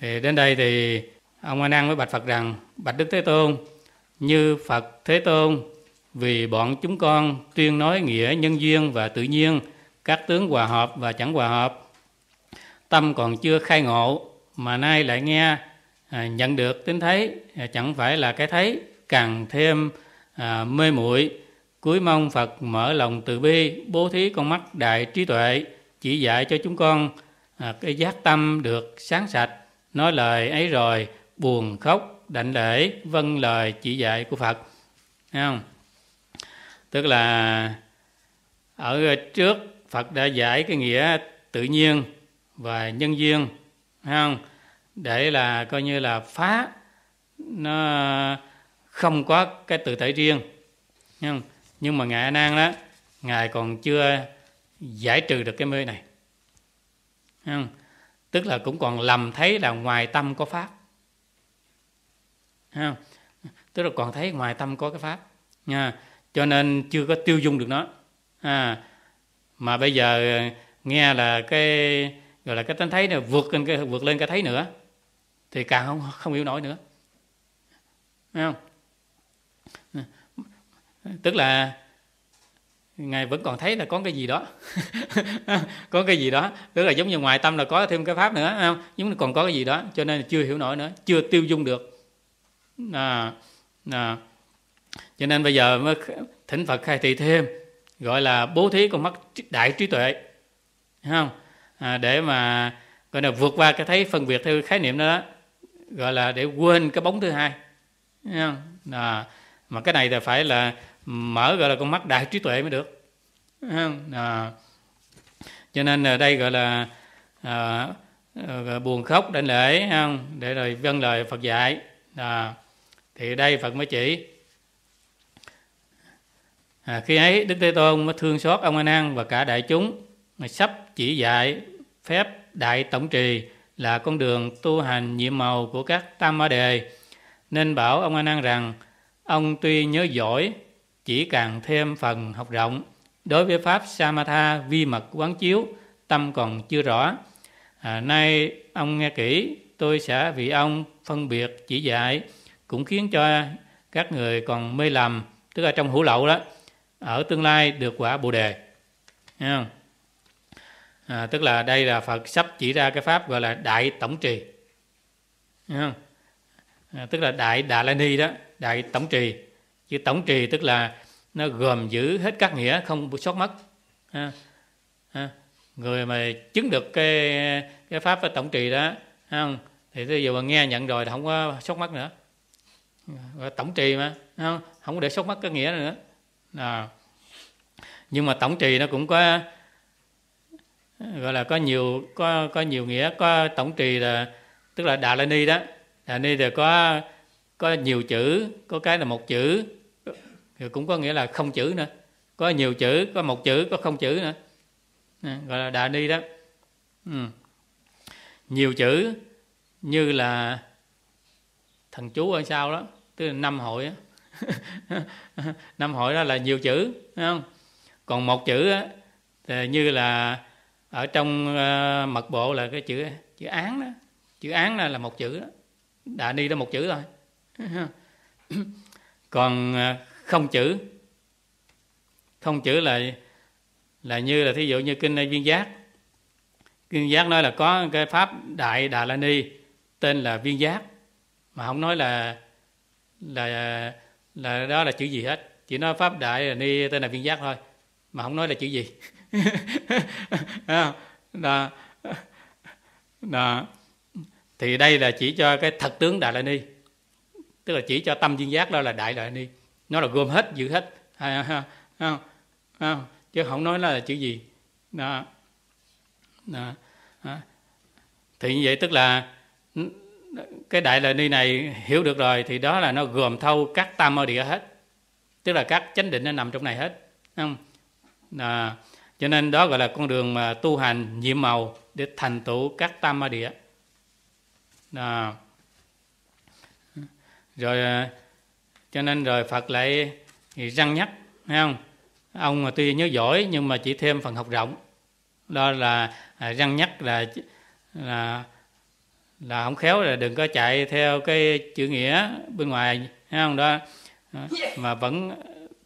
thì đến đây thì ông a nan mới bạch phật rằng bạch đức thế tôn như phật thế tôn vì bọn chúng con tuyên nói nghĩa nhân duyên và tự nhiên các tướng hòa hợp và chẳng hòa hợp tâm còn chưa khai ngộ mà nay lại nghe à, nhận được tính thấy à, chẳng phải là cái thấy càng thêm à, mê muội. Cuối mong Phật mở lòng từ bi bố thí con mắt đại trí tuệ chỉ dạy cho chúng con à, cái giác tâm được sáng sạch nói lời ấy rồi, buồn khóc, đảnh lễ vâng lời chỉ dạy của Phật Thấy không tức là ở trước Phật đã giải cái nghĩa tự nhiên và nhân duyên không để là coi như là phá, nó không có cái tự thể riêng không? nhưng mà ngài a nan đó, ngài còn chưa giải trừ được cái mê này không? Tức là cũng còn lầm thấy là ngoài tâm có pháp. Ha, tức là còn thấy ngoài tâm có cái pháp. Nha. Cho nên chưa có tiêu dung được nó. À, mà bây giờ nghe là cái gọi là cái tánh thấy này vượt lên cái vượt lên cái thấy nữa thì càng không không hiểu nổi nữa. Thấy không? Tức là ngài vẫn còn thấy là có cái gì đó. Có cái gì đó. Tức là giống như ngoài tâm là có thêm cái pháp nữa không? Nhưng còn có cái gì đó cho nên chưa hiểu nổi nữa chưa tiêu dung được. À, à. cho nên bây giờ mới thỉnh phật khai thị thêm gọi là bố thí con mắt đại trí tuệ không? À, để mà gọi là vượt qua cái thấy phân biệt theo khái niệm đó, đó gọi là để quên cái bóng thứ hai không? À, mà cái này là phải là mở gọi là con mắt đại trí tuệ mới được? À, cho nên ở đây gọi là à, à, buồn khóc đảnh lễ không? Để rồi vâng lời Phật dạy. À, thì đây Phật mới chỉ. À, khi ấy Đức Thế Tôn mới thương xót ông A Nan và cả đại chúng. Mà sắp chỉ dạy phép đại tổng trì là con đường tu hành nhiệm màu của các tam ma đề. Nên bảo ông A Nan rằng ông tuy nhớ giỏi chỉ càng thêm phần học rộng. Đối với pháp samatha vi mật quán chiếu tâm còn chưa rõ. À, nay ông nghe kỹ tôi sẽ vì ông phân biệt chỉ dạy cũng khiến cho các người còn mê lầm tức là trong hữu lậu đó ở tương lai được quả bồ đề. Nghe không? À, tức là đây là Phật sắp chỉ ra cái pháp gọi là đại tổng trì. Nghe không? À, tức là đại đà la ni đó đại tổng trì chứ tổng trì tức là nó gồm giữ hết các nghĩa không sót mất. À, à, người mà chứng được cái cái pháp ở tổng trì đó không thì bây giờ mà nghe nhận rồi thì không có sót mất nữa. Tổng trì mà không không có để sót mất cái nghĩa nữa. À. nhưng mà tổng trì nó cũng có gọi là có nhiều có có nhiều nghĩa. Có tổng trì là tức là đà la ni đó. Đà ni thì có có nhiều chữ có cái là một chữ thì cũng có nghĩa là không chữ nữa. Có nhiều chữ có một chữ có không chữ nữa. À, gọi là đà ni đó. Ừ. nhiều chữ như là thần chú ở sau đó tức là năm hội đó. năm hội đó là nhiều chữ đúng không? Còn một chữ đó, thì như là ở trong uh, mật bộ là cái chữ chữ án đó. Chữ án là, là một chữ đó. Đà ni đó một chữ thôi. Còn uh, không chữ. Không chữ là là như là thí dụ như kinh viên giác. Viên giác nói là có cái pháp đại đà la ni tên là viên giác. Mà không nói là là là đó là chữ gì hết. Chỉ nói pháp đại là ni tên là viên giác thôi. Mà không nói là chữ gì. Đó, đó. thì đây là chỉ cho cái thật tướng đại la ni. Tức là chỉ cho tâm viên giác đó là đại la ni nó là gồm hết giữ hết. À, ha, ha, ha, chứ không nói là chữ gì. Đó, đó. À. thì như vậy tức là cái đại lợi ni này hiểu được rồi thì đó là nó gồm thâu các tam mơ địa hết. Tức là các chánh định nó nằm trong này hết. Không? À, cho nên đó gọi là con đường mà tu hành nhiệm màu để thành tựu các tam ma địa. À. rồi à, cho nên rồi Phật lại răng nhắc, thấy không? Ông mà tuy nhớ giỏi nhưng mà chỉ thêm phần học rộng. Đó là à, răng nhắc là là là không khéo là đừng có chạy theo cái chữ nghĩa bên ngoài, thấy không? Đó à, mà vẫn,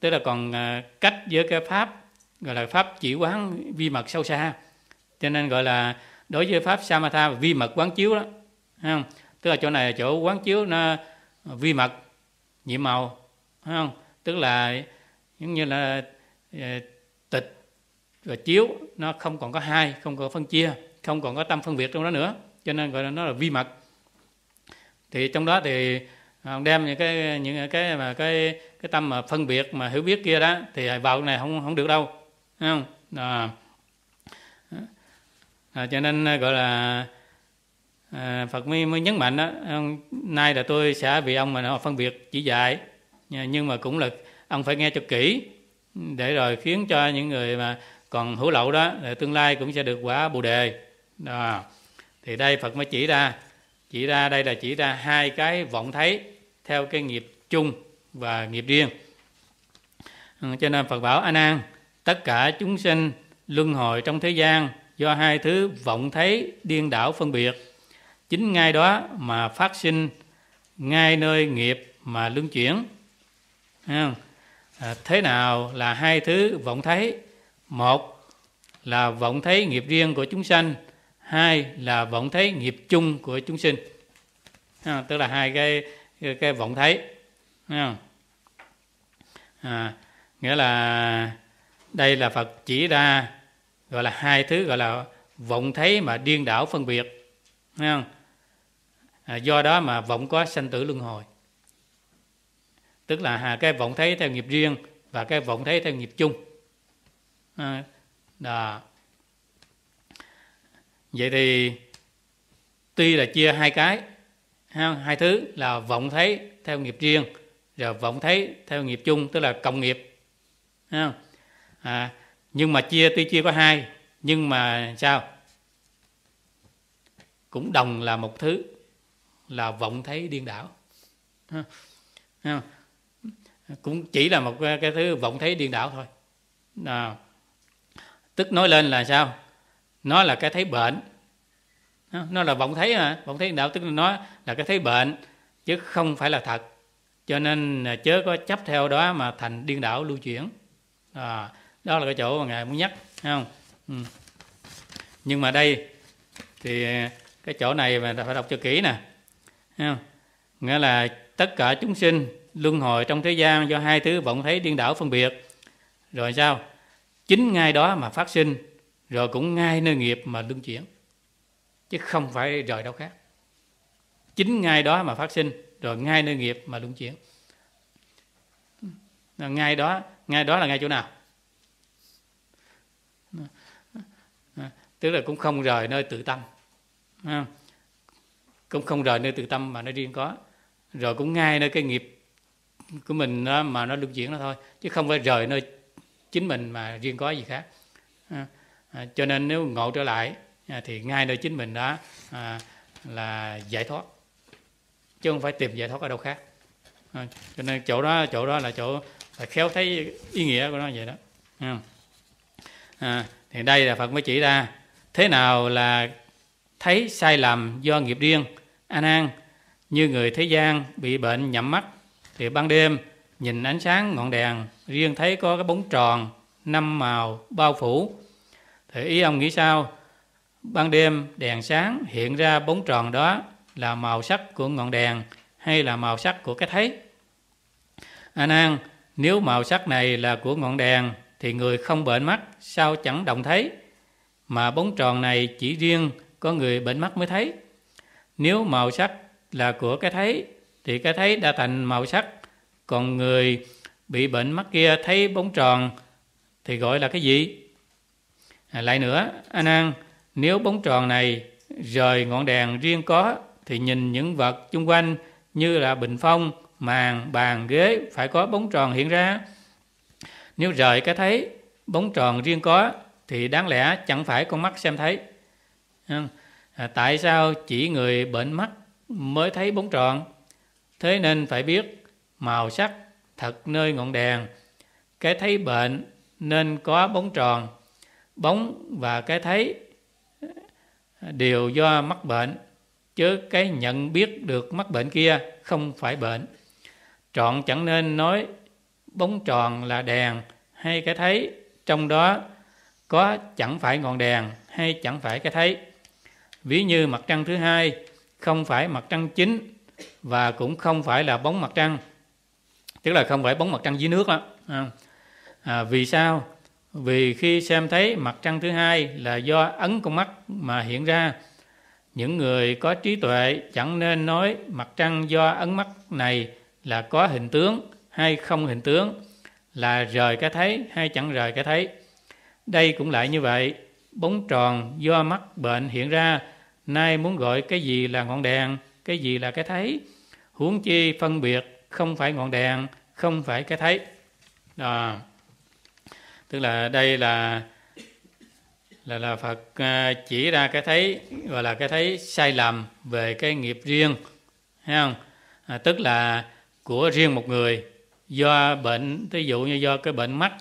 tức là còn à, cách với cái pháp, gọi là pháp chỉ quán vi mật sâu xa. Cho nên gọi là đối với pháp samatha vi mật quán chiếu đó, thấy không? Tức là chỗ này là chỗ quán chiếu nó vi mật nhiệm màu phải không? Tức là giống như là ờ, tịch và chiếu nó không còn có hai không còn phân chia không còn có tâm phân biệt trong đó nữa cho nên gọi là nó là vi mật. Thì trong đó thì à, ông đem những cái những cái mà cái cái tâm mà phân biệt mà hiểu biết kia đó thì vào này không không được đâu Thấy không? À, à, cho nên gọi là à, Phật mới, mới nhấn mạnh đó nay là tôi sẽ vì ông mà nó phân biệt chỉ dạy. Nhưng mà cũng là ông phải nghe cho kỹ để rồi khiến cho những người mà còn hữu lậu đó tương lai cũng sẽ được quả bồ đề. Đó. thì đây Phật mới chỉ ra chỉ ra đây là chỉ ra hai cái vọng thấy theo cái nghiệp chung và nghiệp riêng. Ừ, cho nên Phật bảo A Nan tất cả chúng sinh luân hồi trong thế gian do hai thứ vọng thấy điên đảo phân biệt chính ngay đó mà phát sinh ngay nơi nghiệp mà luân chuyển. À, thế nào là hai thứ vọng thấy? Một là vọng thấy nghiệp riêng của chúng sanh hai là vọng thấy nghiệp chung của chúng sinh. À, tức là hai cái cái, cái vọng thấy? À, nghĩa là đây là Phật chỉ ra gọi là hai thứ gọi là vọng thấy mà điên đảo phân biệt. Không? À, do đó mà vọng có sanh tử luân hồi. Tức là cái vọng thấy theo nghiệp riêng và cái vọng thấy theo nghiệp chung. À, đó. Vậy thì tuy là chia hai cái hai thứ là vọng thấy theo nghiệp riêng rồi vọng thấy theo nghiệp chung tức là cộng nghiệp à, nhưng mà chia tuy chia có hai nhưng mà sao? Cũng đồng là một thứ là vọng thấy điên đảo. Cũng chỉ là một cái thứ vọng thấy điên đảo thôi. À, tức nói lên là sao? Nó là cái thấy bệnh. Nó là vọng thấy mà vọng thấy đạo tức là nó là cái thấy bệnh chứ không phải là thật. Cho nên chớ có chấp theo đó mà thành điên đảo lưu chuyển. À, đó là cái chỗ mà ngài muốn nhắc không? Ừ. nhưng mà đây thì cái chỗ này mà phải đọc cho kỹ nè không? nghĩa là tất cả chúng sinh luân hồi trong thế gian do hai thứ vọng thấy điên đảo phân biệt. Rồi sao? Chính ngay đó mà phát sinh, rồi cũng ngay nơi nghiệp mà luân chuyển. Chứ không phải rời đâu khác. Chính ngay đó mà phát sinh, rồi ngay nơi nghiệp mà luân chuyển. Ngay đó ngay đó là ngay chỗ nào? Tức là cũng không rời nơi tự tâm cũng không rời nơi tự tâm mà nó riêng có. Rồi cũng ngay nơi cái nghiệp của mình đó mà nó luân chuyển nó thôi chứ không phải rời nơi chính mình mà riêng có gì khác. À, à, cho nên nếu ngộ trở lại à, thì ngay nơi chính mình đó à, là giải thoát chứ không phải tìm giải thoát ở đâu khác. À, cho nên chỗ đó chỗ đó là chỗ phải khéo thấy ý nghĩa của nó vậy đó. À, thì đây là Phật mới chỉ ra thế nào là thấy sai lầm do nghiệp riêng an an, như người thế gian bị bệnh nhắm mắt, thì ban đêm nhìn ánh sáng ngọn đèn, riêng thấy có cái bóng tròn, năm màu bao phủ. Thì ý ông nghĩ sao? Ban đêm đèn sáng hiện ra bóng tròn đó là màu sắc của ngọn đèn hay là màu sắc của cái thấy? A nan nếu màu sắc này là của ngọn đèn thì người không bệnh mắt sao chẳng động thấy? Mà bóng tròn này chỉ riêng có người bệnh mắt mới thấy nếu màu sắc là của cái thấy thì cái thấy đã thành màu sắc. Còn người bị bệnh mắt kia thấy bóng tròn thì gọi là cái gì? À, lại nữa anh an nếu bóng tròn này rời ngọn đèn riêng có thì nhìn những vật chung quanh như là bình phong màn bàn ghế phải có bóng tròn hiện ra. Nếu rời cái thấy bóng tròn riêng có thì đáng lẽ chẳng phải con mắt xem thấy à, tại sao chỉ người bệnh mắt mới thấy bóng tròn? Thế nên phải biết màu sắc thật nơi ngọn đèn. Cái thấy bệnh nên có bóng tròn. Bóng và cái thấy đều do mắc bệnh chứ cái nhận biết được mắc bệnh kia không phải bệnh. Trọn chẳng nên nói bóng tròn là đèn hay cái thấy trong đó có chẳng phải ngọn đèn hay chẳng phải cái thấy ví như mặt trăng thứ hai không phải mặt trăng chính và cũng không phải là bóng mặt trăng. Tức là không phải bóng mặt trăng dưới nước đó à, vì sao? Vì khi xem thấy mặt trăng thứ hai là do ấn con mắt mà hiện ra những người có trí tuệ chẳng nên nói mặt trăng do ấn mắt này là có hình tướng hay không hình tướng là rời cái thấy hay chẳng rời cái thấy. Đây cũng lại như vậy bóng tròn do mắt bệnh hiện ra. Nay muốn gọi cái gì là ngọn đèn cái gì là cái thấy? Huống chi phân biệt không phải ngọn đèn không phải cái thấy. Đó. tức là đây là là là Phật à, chỉ ra cái thấy gọi là cái thấy sai lầm về cái nghiệp riêng. Thấy không? À, tức là của riêng một người. Do bệnh ví dụ như do cái bệnh mắt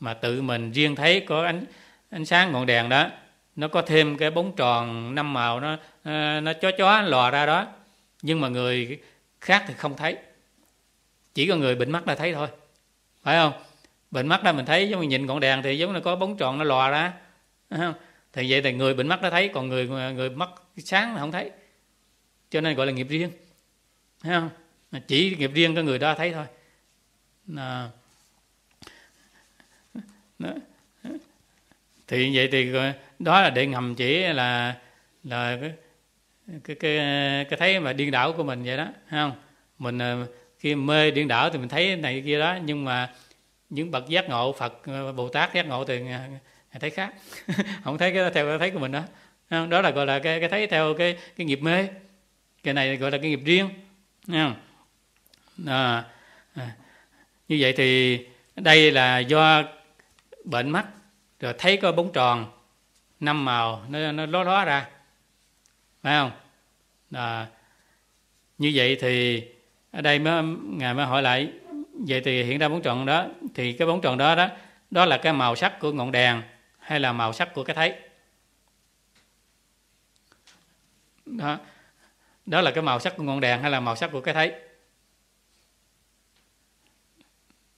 mà tự mình riêng thấy có ánh ánh sáng ngọn đèn đó, nó có thêm cái bóng tròn năm màu nó ờ, nó chó chó lò ra đó. Nhưng mà người khác thì không thấy. Chỉ có người bệnh mắt là thấy thôi. Phải không? Bệnh mắt đó mình thấy giống như nhìn ngọn đèn thì giống như có bóng tròn nó lò ra. Không? thì vậy thì người bệnh mắt nó thấy, còn người người mắt sáng là không thấy. Cho nên gọi là nghiệp riêng. Thấy không? Chỉ nghiệp riêng cái người đó thấy thôi. À thì vậy thì đó là để ngầm chỉ là là cái cái cái, cái thấy mà điên đảo của mình vậy đó thấy không? Mình ờ, khi mê điên đảo thì mình thấy này kia đó nhưng mà những bậc giác ngộ phật ờ, bồ tát giác ngộ thì thấy khác. Không thấy cái theo cái thấy của mình đó đó là gọi là cái, cái thấy theo cái cái nghiệp mê. Cái này gọi là cái nghiệp riêng không? À, à, như vậy thì đây là do bệnh mắt rồi thấy có bóng tròn năm màu nó nó ló ló ra. Phải không? À, như vậy thì ở đây mới ngài mới hỏi lại vậy thì hiện ra bóng tròn đó thì cái bóng tròn đó đó đó là cái màu sắc của ngọn đèn hay là màu sắc của cái thấy? Đó. Đó là cái màu sắc của ngọn đèn hay là màu sắc của cái thấy?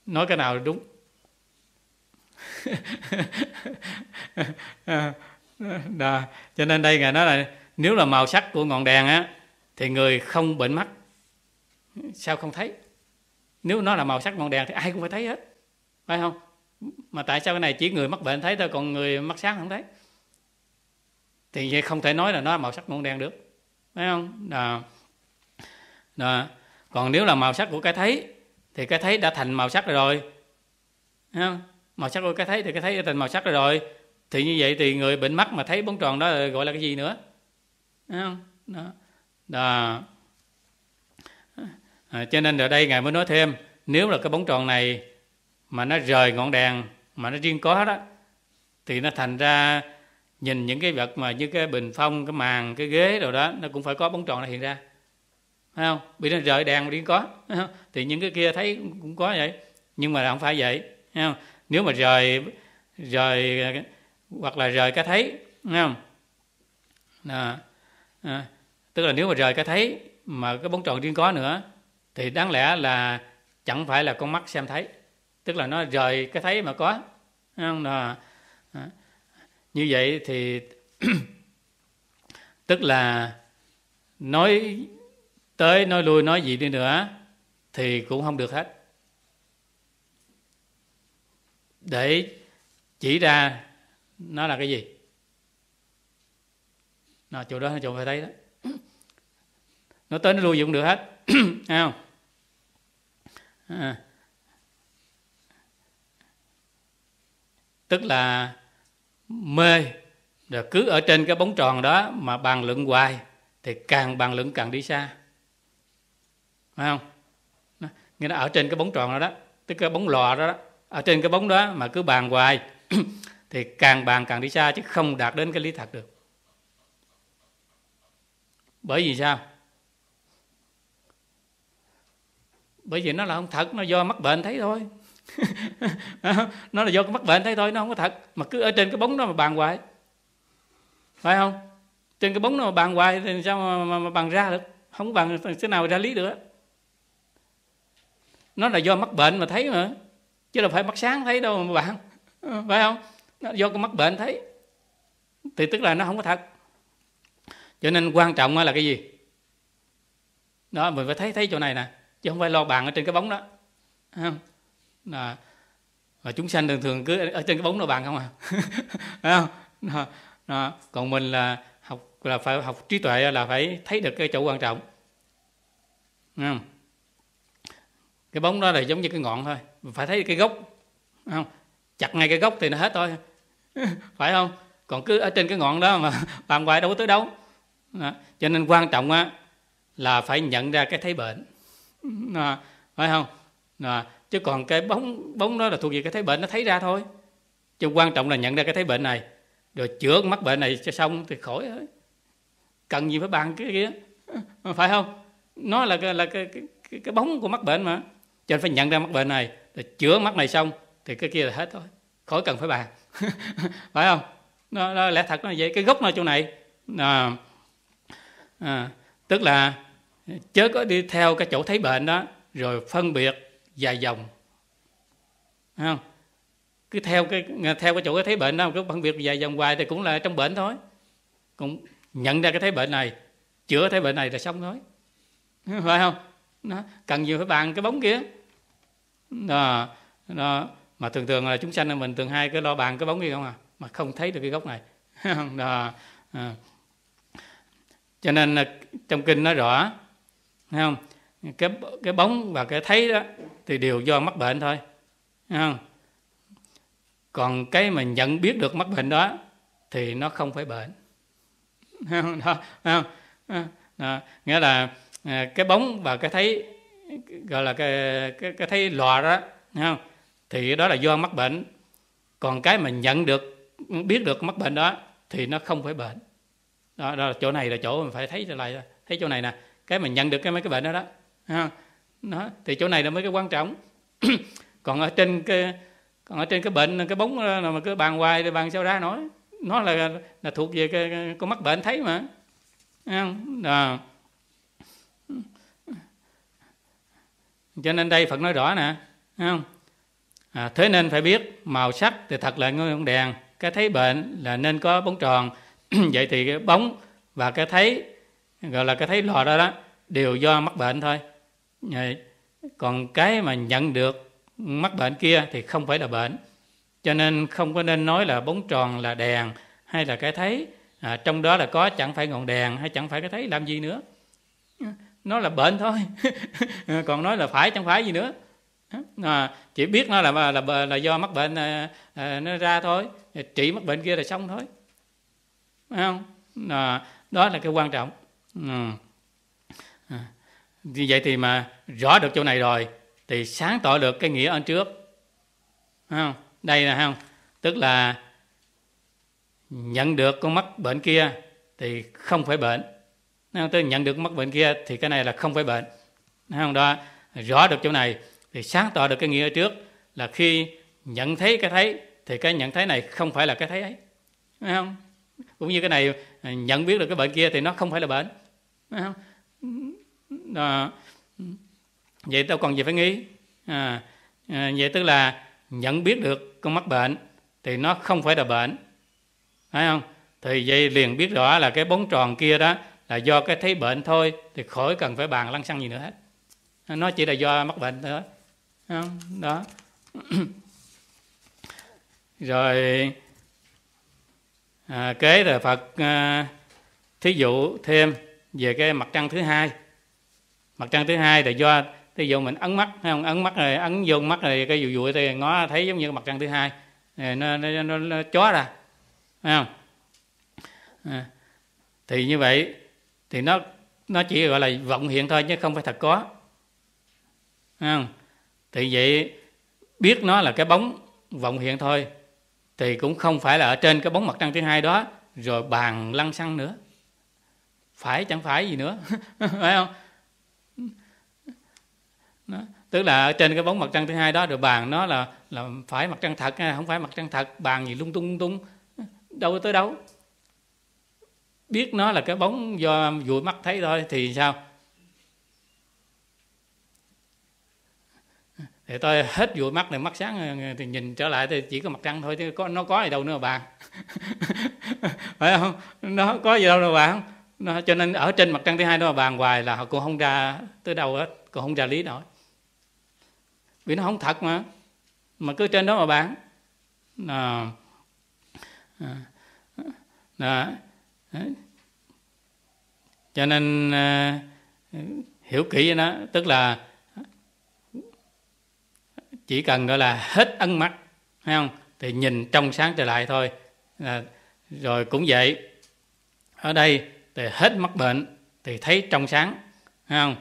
Nói cái nào đúng? đó. cho nên đây ngài nói là nếu là màu sắc của ngọn đèn á, thì người không bệnh mắt sao không thấy nếu nó là màu sắc ngọn đèn thì ai cũng phải thấy hết, phải không mà tại sao cái này chỉ người mắc bệnh thấy thôi, còn người mắc sáng không thấy thì vậy không thể nói là nó là màu sắc ngọn đèn được, phải không đó. Đó. còn nếu là màu sắc của cái thấy, thì cái thấy đã thành màu sắc rồi, phải không màu sắc của cái thấy thì cái thấy thành màu sắc rồi thì như vậy thì người bệnh mắt mà thấy bóng tròn đó gọi là cái gì nữa? Đấy không? Đó, đó. À, cho nên ở đây ngài mới nói thêm nếu là cái bóng tròn này mà nó rời ngọn đèn mà nó riêng có đó thì nó thành ra nhìn những cái vật mà như cái bình phong cái màn cái ghế rồi đó nó cũng phải có bóng tròn nó hiện ra. Phải không? Bị nó rời đèn riêng có. Thì những cái kia thấy cũng có vậy nhưng mà không phải vậy. Phải không? Nếu mà rời rời hoặc là rời cái thấy nghe không? À, à, tức là nếu mà rời cái thấy mà cái bóng tròn riêng có nữa thì đáng lẽ là chẳng phải là con mắt xem thấy. Tức là nó rời cái thấy mà có không? Là ờ. như vậy thì tức là nói tới nói lui nói gì đi nữa thì cũng không được hết để chỉ ra nó là cái gì. Nó chỗ đó chỗ phải thấy đó. Nó tới nó lui dụng được hết. Không? À. tức là mê rồi cứ ở trên cái bóng tròn đó mà bàn luận hoài thì càng bàn luận càng đi xa. Phải không? Nghĩa là ở trên cái bóng tròn đó đó tức cái bóng lò đó, đó ở trên cái bóng đó mà cứ bàn hoài thì càng bàn càng đi xa chứ không đạt đến cái lý thật được. Bởi vì sao? Bởi vì nó là không thật nó do mắc bệnh thấy thôi. Nó là do cái mắc bệnh thấy thôi nó không có thật. Mà cứ ở trên cái bóng đó mà bàn hoài. Phải không? Trên cái bóng đó mà bàn hoài thì sao mà, mà, mà bàn ra được? Không bằng thế nào ra lý được nó là do mắc bệnh mà thấy mà chứ đâu phải mắt sáng thấy đâu mà bạn. Ừ, phải không? Nó do cái mắt bệnh thấy. Thì tức là nó không có thật. Cho nên quan trọng là cái gì? Đó, mình phải thấy thấy chỗ này nè. Chứ không phải lo bàn ở trên cái bóng đó. Không? Là chúng sanh thường thường cứ ở trên cái bóng nó bàn không à? Phải không? Đó. Đó. còn mình là học, là phải học trí tuệ là phải thấy được cái chỗ quan trọng. Không? cái bóng đó là giống như cái ngọn thôi phải thấy cái gốc không? Chặt ngay cái gốc thì nó hết thôi. Phải không? Còn cứ ở trên cái ngọn đó mà bàn hoài đâu có tới đâu. Đó. cho nên quan trọng á là phải nhận ra cái thấy bệnh. Đó. phải không? Đó. chứ còn cái bóng bóng đó là thuộc về cái thấy bệnh nó thấy ra thôi. Chứ quan trọng là nhận ra cái thấy bệnh này. Rồi chữa mắc bệnh này cho xong thì khỏi thôi cần gì phải bàn cái kia? Phải không? Nó là cái, là cái, cái, cái, cái bóng của mắc bệnh mà. Cho nên phải nhận ra mắc bệnh này rồi chữa mắt này xong thì cái kia là hết thôi khỏi cần phải bàn. Phải không? Nó, nó lẽ thật nó vậy. Cái gốc nó chỗ này à, à, tức là chớ có đi theo cái chỗ thấy bệnh đó rồi phân biệt dài dòng. Thấy không? Cứ theo cái theo cái chỗ cái thấy bệnh đó cứ phân biệt dài dòng hoài thì cũng là trong bệnh thôi. Cũng nhận ra cái thấy bệnh này chữa thấy bệnh này là xong thôi. Phải không? Nó cần gì phải bàn cái bóng kia? Đó, đó. mà thường thường là chúng sanh là mình thường hai cái lo bàn cái bóng gì không à mà không thấy được cái gốc này đó. À. cho nên là trong kinh nói rõ thấy không cái cái bóng và cái thấy đó thì đều do mắc bệnh thôi thấy không còn cái mà nhận biết được mắc bệnh đó thì nó không phải bệnh đó, đó, đó. nghĩa là à, cái bóng và cái thấy gọi là cái cái, cái thấy lòa đó không? thì đó là do mắc bệnh. Còn cái mà nhận được biết được mắc bệnh đó thì nó không phải bệnh. Đó, đó là chỗ này là chỗ mình phải thấy lại thấy chỗ này nè. Cái mà nhận được cái mấy cái bệnh đó đó ha nó thì chỗ này là mấy cái quan trọng. Còn ở trên cái còn ở trên cái bệnh cái bóng là mà cứ bàn hoài thì bàn sao ra nói nó là là thuộc về cái con mắc bệnh thấy mà không? À. cho nên đây Phật nói rõ nè không? À, thế nên phải biết màu sắc thì thật là ngôi đèn cái thấy bệnh là nên có bóng tròn. Vậy thì cái bóng và cái thấy gọi là cái thấy lò đó đó đều do mắc bệnh thôi. Còn cái mà nhận được mắc bệnh kia thì không phải là bệnh. Cho nên không có nên nói là bóng tròn là đèn hay là cái thấy. À, trong đó là có chẳng phải ngọn đèn hay chẳng phải cái thấy làm gì nữa? Nó là bệnh thôi. Còn nói là phải chẳng phải gì nữa. À, chỉ biết nó là là là, là do mắc bệnh à, à, nó ra thôi. Trị mắc bệnh kia là xong thôi. Phải không? À, đó là cái quan trọng. Ừ. À. À. vậy thì mà rõ được chỗ này rồi thì sáng tỏ được cái nghĩa ở trước. Không? đây là không? Tức là nhận được con mắc bệnh kia thì không phải bệnh không? tôi nhận được mắc bệnh kia thì cái này là không phải bệnh. Không? Đó rõ được chỗ này. Thì sáng tỏ được cái nghĩa trước là khi nhận thấy cái thấy thì cái nhận thấy này không phải là cái thấy ấy. Thấy không? Cũng như cái này à, nhận biết được cái bệnh kia thì nó không phải là bệnh. Thấy không? Đó. vậy tao còn gì phải nghĩ? À, à, vậy tức là nhận biết được con mắc bệnh thì nó không phải là bệnh. Phải không? Thì vậy liền biết rõ là cái bóng tròn kia đó là do cái thấy bệnh thôi thì khỏi cần phải bàn lăng xăng gì nữa hết. Nó chỉ là do mắc bệnh thôi. Đó. Rồi à, kế là phật à, thí dụ thêm về cái mặt trăng thứ hai. Mặt trăng thứ hai là do thí dụ mình ấn mắt hay không? Ấn mắt rồi ấn vô mắt rồi cái dụ dụ thì ngó thấy giống như mặt trăng thứ hai. Nó, nó, nó, nó, nó chó ra. Phải không? À, thì như vậy thì nó nó chỉ gọi là vọng hiện thôi, chứ không phải thật có. Không? Thì vậy biết nó là cái bóng vọng hiện thôi, thì cũng không phải là ở trên cái bóng mặt trăng thứ hai đó, rồi bàn lăng xăng nữa. Phải, chẳng phải gì nữa. Phải không? Đó. tức là ở trên cái bóng mặt trăng thứ hai đó, rồi bàn nó là là phải mặt trăng thật, không phải mặt trăng thật, bàn gì lung tung lung tung. Đâu tới đâu biết nó là cái bóng do dụi mắt thấy thôi thì sao? Thì tôi hết dụi mắt này mắt sáng thì nhìn trở lại thì chỉ có mặt trăng thôi chứ có nó có gì đâu nữa bà? bạn phải không? Nó có gì đâu đâu bạn nó, cho nên ở trên mặt trăng thứ hai đó bàn hoài là họ cũng không ra tới đâu hết cũng không ra lý nổi vì nó không thật mà. Mà cứ trên đó mà bán. à, à, à, cho nên à, hiểu kỹ nó tức là chỉ cần gọi là hết ân mắt thấy không? Thì nhìn trong sáng trở lại thôi. À, rồi cũng vậy. Ở đây thì hết mắc bệnh thì thấy trong sáng thấy không?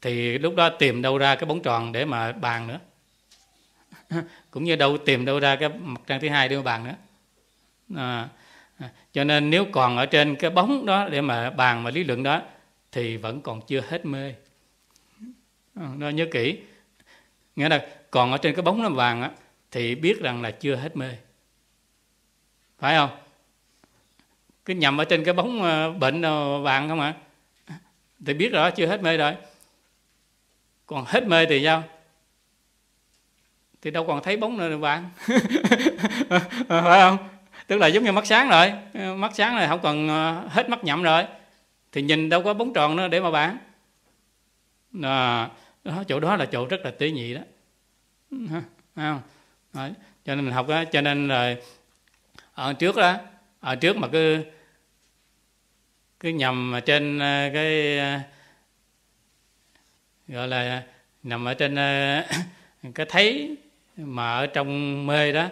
Thì lúc đó tìm đâu ra cái bóng tròn để mà bàn nữa. Cũng như đâu tìm đâu ra cái mặt trăng thứ hai để mà bàn nữa. À, cho nên nếu còn ở trên cái bóng đó để mà bàn mà lý luận đó, thì vẫn còn chưa hết mê. Ờ, nó nhớ kỹ. Nghĩa là còn ở trên cái bóng nó vàng á, thì biết rằng là chưa hết mê. Phải không? Cứ nhầm ở trên cái bóng ờ, bệnh vàng không ạ? Thì biết rõ chưa hết mê rồi. Còn hết mê thì sao? Thì đâu còn thấy bóng nữa vàng ờ, phải không? Tức là giống như mắt sáng rồi. Mắt sáng rồi không cần ờ, hết mắt nhậm rồi. Thì nhìn đâu có bóng tròn nữa để mà bán. À, đó, chỗ đó là chỗ rất là tế nhị đó. Không? Đấy. cho nên mình học đó cho nên rồi ở trước đó ở trước mà cứ cứ nhầm trên ờ, cái ờ, gọi là nằm ở trên cái thấy mà ở trong mê đó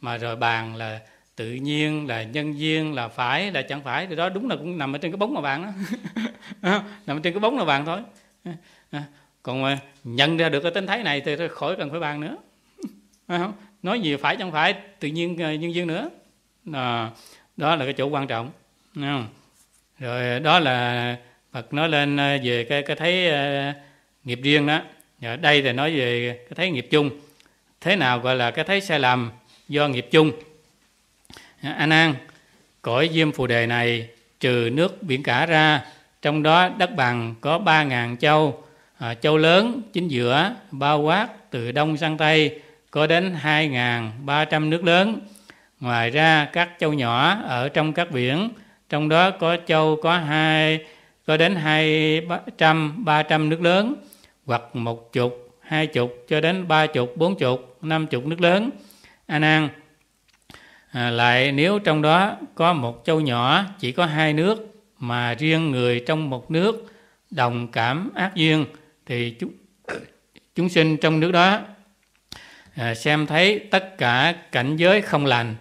mà rồi bàn là tự nhiên là nhân duyên là phải, là chẳng phải, thì đó đúng là cũng nằm ở trên cái bóng mà bạn đó. Nằm ở trên cái bóng là bạn thôi. Còn mà nhận ra được cái tính thấy này thì khỏi cần phải bàn nữa. Không? nói gì phải chẳng phải, tự nhiên ờ, nhân duyên nữa. Ờ, đó là cái chỗ quan trọng không? rồi đó là Phật nói lên về cái cái thấy nghiệp riêng đó. Ở đây thì nói về cái thấy nghiệp chung. Thế nào gọi là cái thấy sai lầm do nghiệp chung? A nan cõi diêm phù đề này trừ nước biển cả ra trong đó đất bằng có ba ngàn châu. À, châu lớn chính giữa bao quát từ đông sang tây có đến hai ngàn ba trăm nước lớn. Ngoài ra các châu nhỏ ở trong các biển trong đó có châu có hai có đến hai trăm ba trăm nước lớn hoặc một chục hai chục cho đến ba chục bốn chục năm chục nước lớn. A nan à, lại nếu trong đó có một châu nhỏ chỉ có hai nước mà riêng người trong một nước đồng cảm ác duyên thì chúng chúng sinh trong nước đó à, xem thấy tất cả cảnh giới không lành.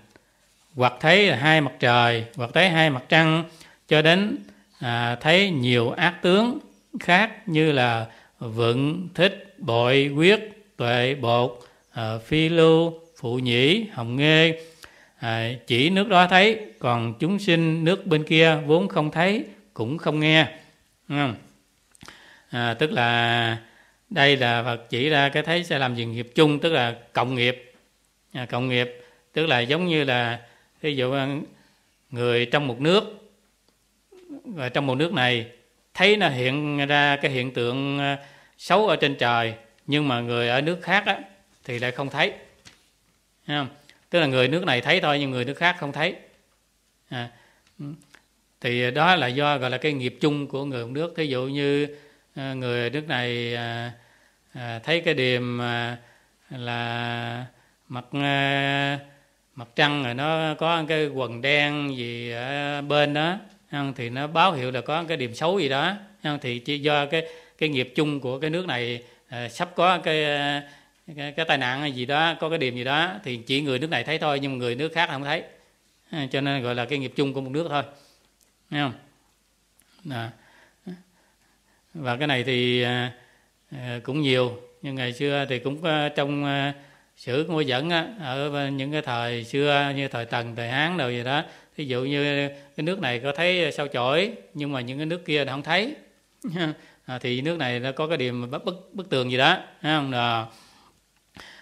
Hoặc thấy hai mặt trời hoặc thấy hai mặt trăng cho đến à, thấy nhiều ác tướng khác như là vựng thích bội quyết tuệ bột à, phi lưu phụ nhĩ hồng nghê à, chỉ nước đó thấy còn chúng sinh nước bên kia vốn không thấy cũng không nghe không? À, tức là đây là Phật chỉ ra cái thấy sẽ làm gì nghiệp chung tức là cộng nghiệp à, cộng nghiệp tức là giống như là ví dụ à, người trong một nước và trong một nước này thấy nó hiện ra cái hiện tượng à, xấu ở trên trời nhưng mà người ở nước khác á, thì lại không thấy không? Tức là người nước này thấy thôi nhưng người nước khác không thấy. À, thì đó là do gọi là cái nghiệp chung của người một nước. Thí dụ như à, người nước này à, à, thấy cái điềm à, là mặt à, mặt trăng rồi nó có cái quần đen gì ở bên đó thì nó báo hiệu là có cái điểm xấu gì đó thì chỉ do cái cái nghiệp chung của cái nước này à, sắp có cái, à, cái cái tai nạn gì đó có cái điểm gì đó thì chỉ người nước này thấy thôi nhưng mà người nước khác không thấy. Cho nên gọi là cái nghiệp chung của một nước thôi. Thấy không? Đó. và cái này thì à, à, cũng nhiều. Nhưng ngày xưa thì cũng trong à, sử ngôi dẫn á, ở những cái thời xưa như thời tần thời hán rồi gì đó ví dụ như cái nước này có thấy sao chổi nhưng mà những cái nước kia không thấy. À, thì nước này nó có cái điểm bức, bức, bức tường gì đó không?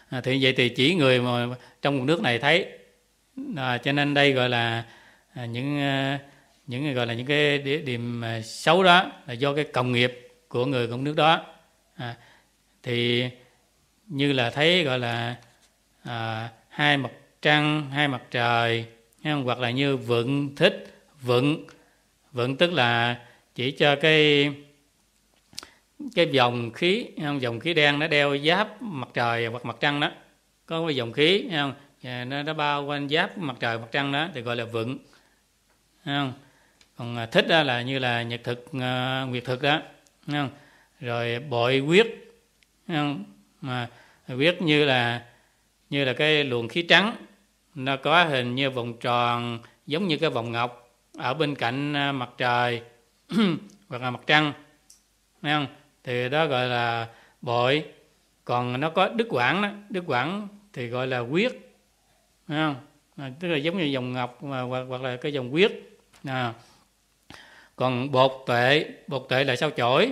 À, thì vậy thì chỉ người mà trong một nước này thấy. À, cho nên đây gọi là à, những à, những gọi là những cái điểm à, xấu đó là do cái cộng nghiệp của người cộng nước đó. À, thì như là thấy gọi là à, hai mặt trăng hai mặt trời hoặc là như vượng thích vượng vượng tức là chỉ cho cái cái dòng khí không? Dòng khí đen nó đeo giáp mặt trời hoặc mặt trăng đó. Có cái dòng khí không? Và nó, nó bao quanh giáp mặt trời mặt trăng đó thì gọi là vựng. Không? Còn à, thích đó là như là nhật thực uh, nguyệt thực đó. Không? Rồi bội quyết không? Mà quyết như là như là cái luồng khí trắng. Nó có hình như vòng tròn giống như cái vòng ngọc ở bên cạnh à, mặt trời hoặc là mặt trăng. Thấy không? Thì đó gọi là bội. Còn nó có đức quảng đó. Đức quảng thì gọi là quyết. Thấy không? À, tức là giống như dòng ngọc mà, hoặc, hoặc là cái dòng quyết. À. còn bột tuệ. Bột tuệ là sao chổi?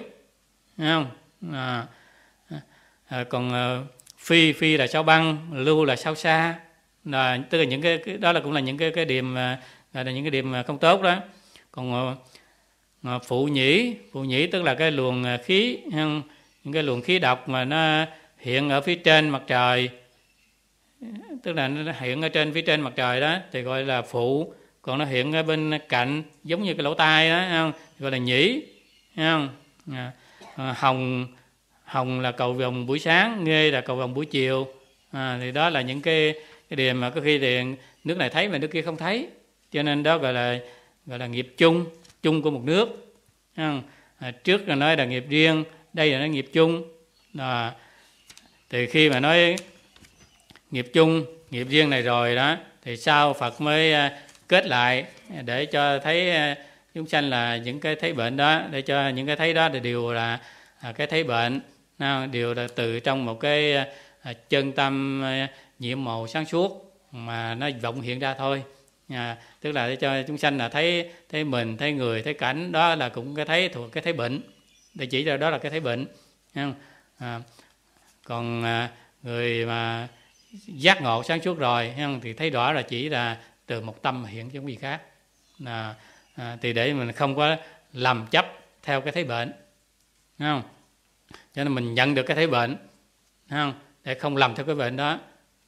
Thấy không? À, à, còn uh, phi phi là sao băng lưu là sao xa là tức là những cái, cái đó là cũng là những cái cái điểm là những cái điểm không tốt đó. Còn uh, Ờ, phụ nhĩ phụ nhĩ tức là cái luồng ờ, khí những cái luồng khí độc mà nó hiện ở phía trên mặt trời. Tức là nó hiện ở trên phía trên mặt trời đó thì gọi là phụ. Còn nó hiện ở bên cạnh giống như cái lỗ tai đó không? gọi là nhĩ không à, à, hồng hồng là cầu vồng buổi sáng nghê là cầu vồng buổi chiều. À, thì đó là những cái cái điểm mà có khi thì nước này thấy mà nước kia không thấy. Cho nên đó gọi là gọi là nghiệp chung chung của một nước. À, trước là nói là nghiệp riêng đây là nói nghiệp chung. À, thì khi mà nói nghiệp chung nghiệp riêng này rồi đó thì sau Phật mới à, kết lại để cho thấy à, chúng sanh là những cái thấy bệnh đó để cho những cái thấy đó thì đều là à, cái thấy bệnh. Đều là từ trong một cái chân tâm nhiệm màu sáng suốt mà nó vọng hiện ra thôi à, tức là để cho chúng sanh là thấy thấy mình thấy người thấy cảnh đó là cũng cái thấy thuộc cái thấy bệnh. Để chỉ ra đó là cái thấy bệnh à, còn à, người mà giác ngộ sáng suốt rồi thì thấy rõ là chỉ là từ một tâm hiện chứ không gì khác. À, à, thì để mình không có làm chấp theo cái thấy bệnh không? Cho nên mình nhận được cái thấy bệnh không? Để không làm theo cái bệnh đó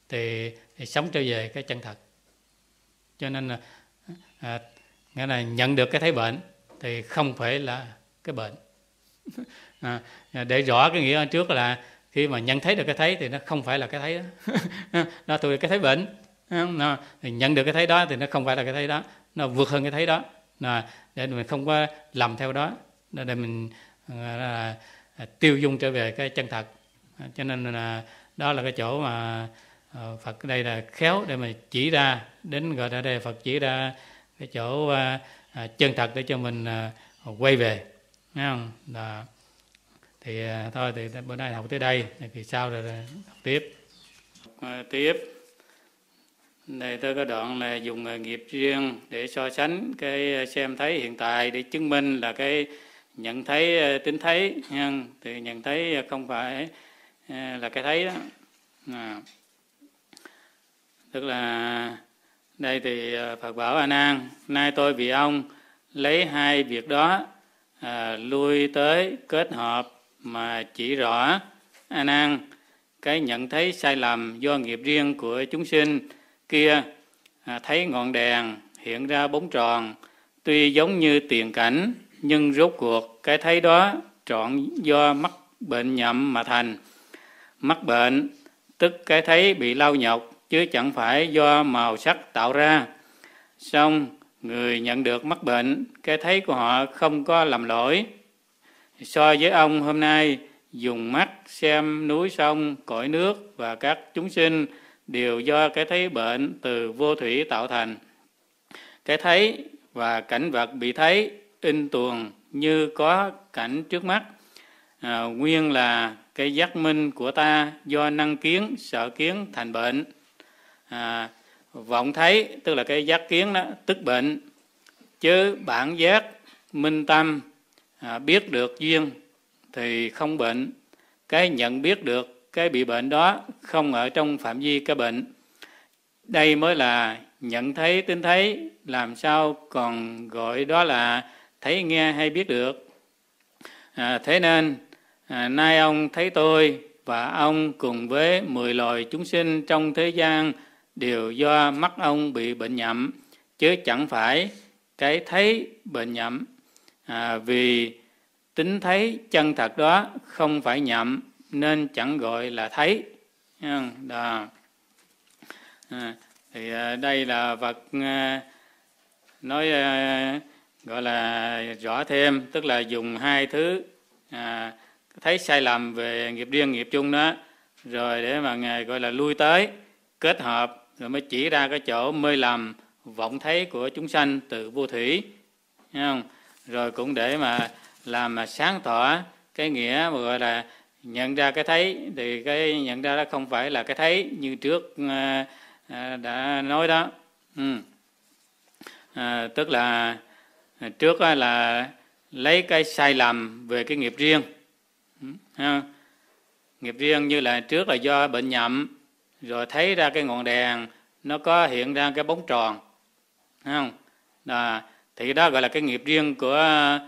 thì, thì sống trở về cái chân thật cho nên là à, nghĩa là nhận được cái thấy bệnh thì không phải là cái bệnh. À, để rõ cái nghĩa trước là khi mà nhận thấy được cái thấy thì nó không phải là cái thấy đó. Nó thuộc cái thấy bệnh. Nó, nhận được cái thấy đó thì nó không phải là cái thấy đó. Nó vượt hơn cái thấy đó. Là để mình không có làm theo đó. Để mình à, là, à, tiêu dung trở về cái chân thật. Cho nên là đó là cái chỗ mà Ờ, Phật đây là khéo để mà chỉ ra đến gọi ra đây Phật chỉ ra cái chỗ ờ, ờ, chân thật để cho mình quay về Thấy không? Là, thì thôi thì bữa nay học tới đây thì sau rồi học tiếp. À, tiếp. Này tôi có đoạn là dùng nghiệp riêng để so sánh cái xem thấy hiện tại để chứng minh là cái nhận thấy tính thấy nha thì nhận thấy không phải là cái thấy đó. À tức là đây thì ờ, Phật bảo A Nan nay tôi vì ông lấy hai việc đó à, lui tới kết hợp mà chỉ rõ a nan cái nhận thấy sai lầm do nghiệp riêng của chúng sinh kia à, thấy ngọn đèn hiện ra bóng tròn tuy giống như tiền cảnh nhưng rốt cuộc cái thấy đó trọn do mắc bệnh nhậm mà thành. Mắc bệnh tức cái thấy bị lau nhọc chứ chẳng phải do màu sắc tạo ra. Xong người nhận được mắc bệnh cái thấy của họ không có làm lỗi. So với ông hôm nay dùng mắt xem núi sông cõi nước và các chúng sinh đều do cái thấy bệnh từ vô thủy tạo thành. Cái thấy và cảnh vật bị thấy in tuồng như có cảnh trước mắt. À, nguyên là cái giác minh của ta do năng kiến sợ kiến thành bệnh à, vọng thấy tức là cái giác kiến đó tức bệnh chứ bản giác minh tâm à, biết được duyên thì không bệnh. Cái nhận biết được cái bị bệnh đó không ở trong phạm vi cái bệnh. Đây mới là nhận thấy tính thấy làm sao còn gọi đó là thấy nghe hay biết được. À, thế nên à, nay ông thấy tôi và ông cùng với mười loài chúng sinh trong thế gian đều do mắt ông bị bệnh nhậm chứ chẳng phải cái thấy bệnh nhậm à, vì tính thấy chân thật đó không phải nhậm nên chẳng gọi là thấy đó. À, thì à, đây là vật à, nói à, gọi là rõ thêm tức là dùng hai thứ à, thấy sai lầm về nghiệp riêng nghiệp chung đó rồi để mà ngài gọi là lui tới kết hợp rồi mới chỉ ra cái chỗ mê lầm vọng thấy của chúng sanh từ vô thủy không? rồi cũng để mà làm mà sáng tỏ cái nghĩa mà gọi là nhận ra cái thấy thì cái nhận ra đó không phải là cái thấy như trước à, à đã nói đó ừ. à, tức là trước là lấy cái sai lầm về cái nghiệp riêng ừ. nghiệp riêng như là trước là do bệnh nhậm rồi thấy ra cái ngọn đèn nó có hiện ra cái bóng tròn không? À, thì đó gọi là cái nghiệp riêng của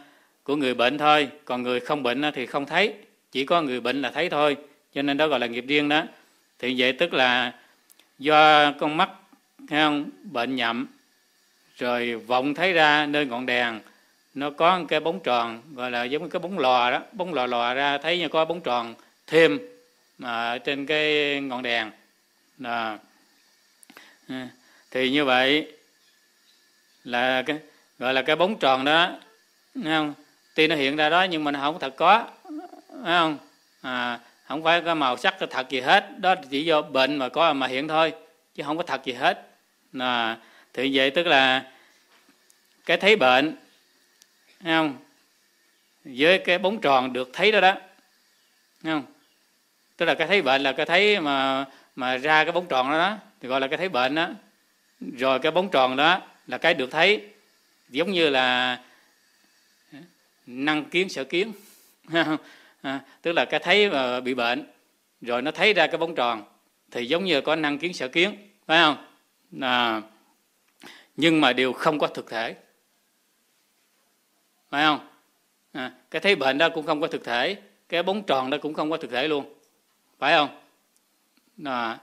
của người bệnh thôi. Còn người không bệnh thì không thấy chỉ có người bệnh là thấy thôi. Cho nên đó gọi là nghiệp riêng đó. Thì vậy tức là do con mắt không? Bệnh nhậm rồi vọng thấy ra nơi ngọn đèn nó có một cái bóng tròn gọi là giống cái bóng lò đó bóng lò lò ra thấy như có bóng tròn thêm mà trên cái ngọn đèn đó. Ừ. thì như vậy là cái gọi là cái bóng tròn đó không? Tuy nó hiện ra đó nhưng mà nó không thật có phải không? À, không phải cái màu sắc thật gì hết. Đó chỉ do bệnh mà có mà hiện thôi chứ không có thật gì hết. Là thì vậy tức là cái thấy bệnh thấy không? Với cái bóng tròn được thấy đó đó thấy không? Tức là cái thấy bệnh là cái thấy mà mà ra cái bóng tròn đó, đó thì gọi là cái thấy bệnh đó. Rồi cái bóng tròn đó là cái được thấy giống như là năng kiến sở kiến. À, tức là cái thấy mà bị bệnh rồi nó thấy ra cái bóng tròn thì giống như có năng kiến sở kiến phải không? À, nhưng mà đều không có thực thể. Phải không? À, cái thấy bệnh đó cũng không có thực thể cái bóng tròn đó cũng không có thực thể luôn. Phải không? À,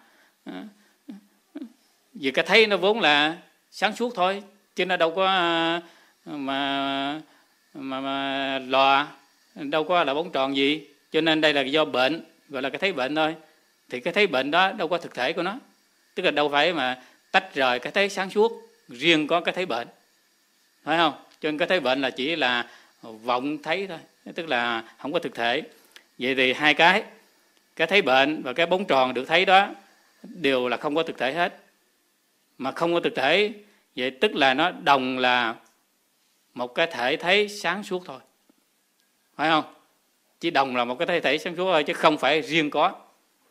vì cái thấy nó vốn là sáng suốt thôi chứ nó đâu có ờ, mà mà, mà lò đâu có là bóng tròn gì. Cho nên đây là do bệnh gọi là cái thấy bệnh thôi. Thì cái thấy bệnh đó đâu có thực thể của nó. Tức là đâu phải mà tách rời cái thấy sáng suốt riêng có cái thấy bệnh. Phải không? Cho nên cái thấy bệnh là chỉ là vọng thấy thôi tức là không có thực thể. Vậy thì hai cái cái thấy bệnh và cái bóng tròn được thấy đó đều là không có thực thể hết. Mà không có thực thể, vậy tức là nó đồng là một cái thể thấy sáng suốt thôi. Phải không? Chỉ đồng là một cái thể thể sáng suốt thôi, chứ không phải riêng có.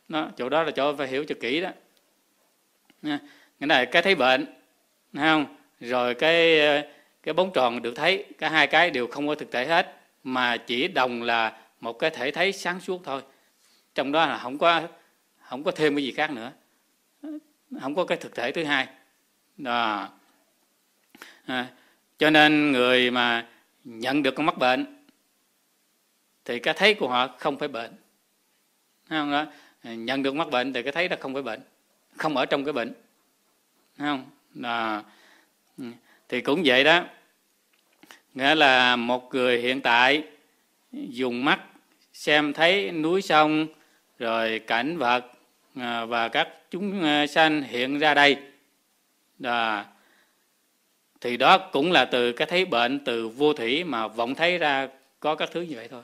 Nó chỗ đó là chỗ phải hiểu cho kỹ đó. Cái này cái thấy bệnh, phải không? Rồi cái cái bóng tròn được thấy, cả hai cái đều không có thực thể hết, mà chỉ đồng là một cái thể thấy sáng suốt thôi trong đó là không có không có thêm cái gì khác nữa. Không có cái thực thể thứ hai. Đó. À, cho nên người mà nhận được con mắc bệnh thì cái thấy của họ không phải bệnh. Không đó? À, nhận được mắc bệnh thì cái thấy là không phải bệnh. Không ở trong cái bệnh. Không? Đó. Ừ. thì cũng vậy đó. Nghĩa là một người hiện tại dùng mắt xem thấy núi sông rồi cảnh vật à, và các chúng à, sanh hiện ra đây đó, thì đó cũng là từ cái thấy bệnh từ vô thủy mà vọng thấy ra có các thứ như vậy thôi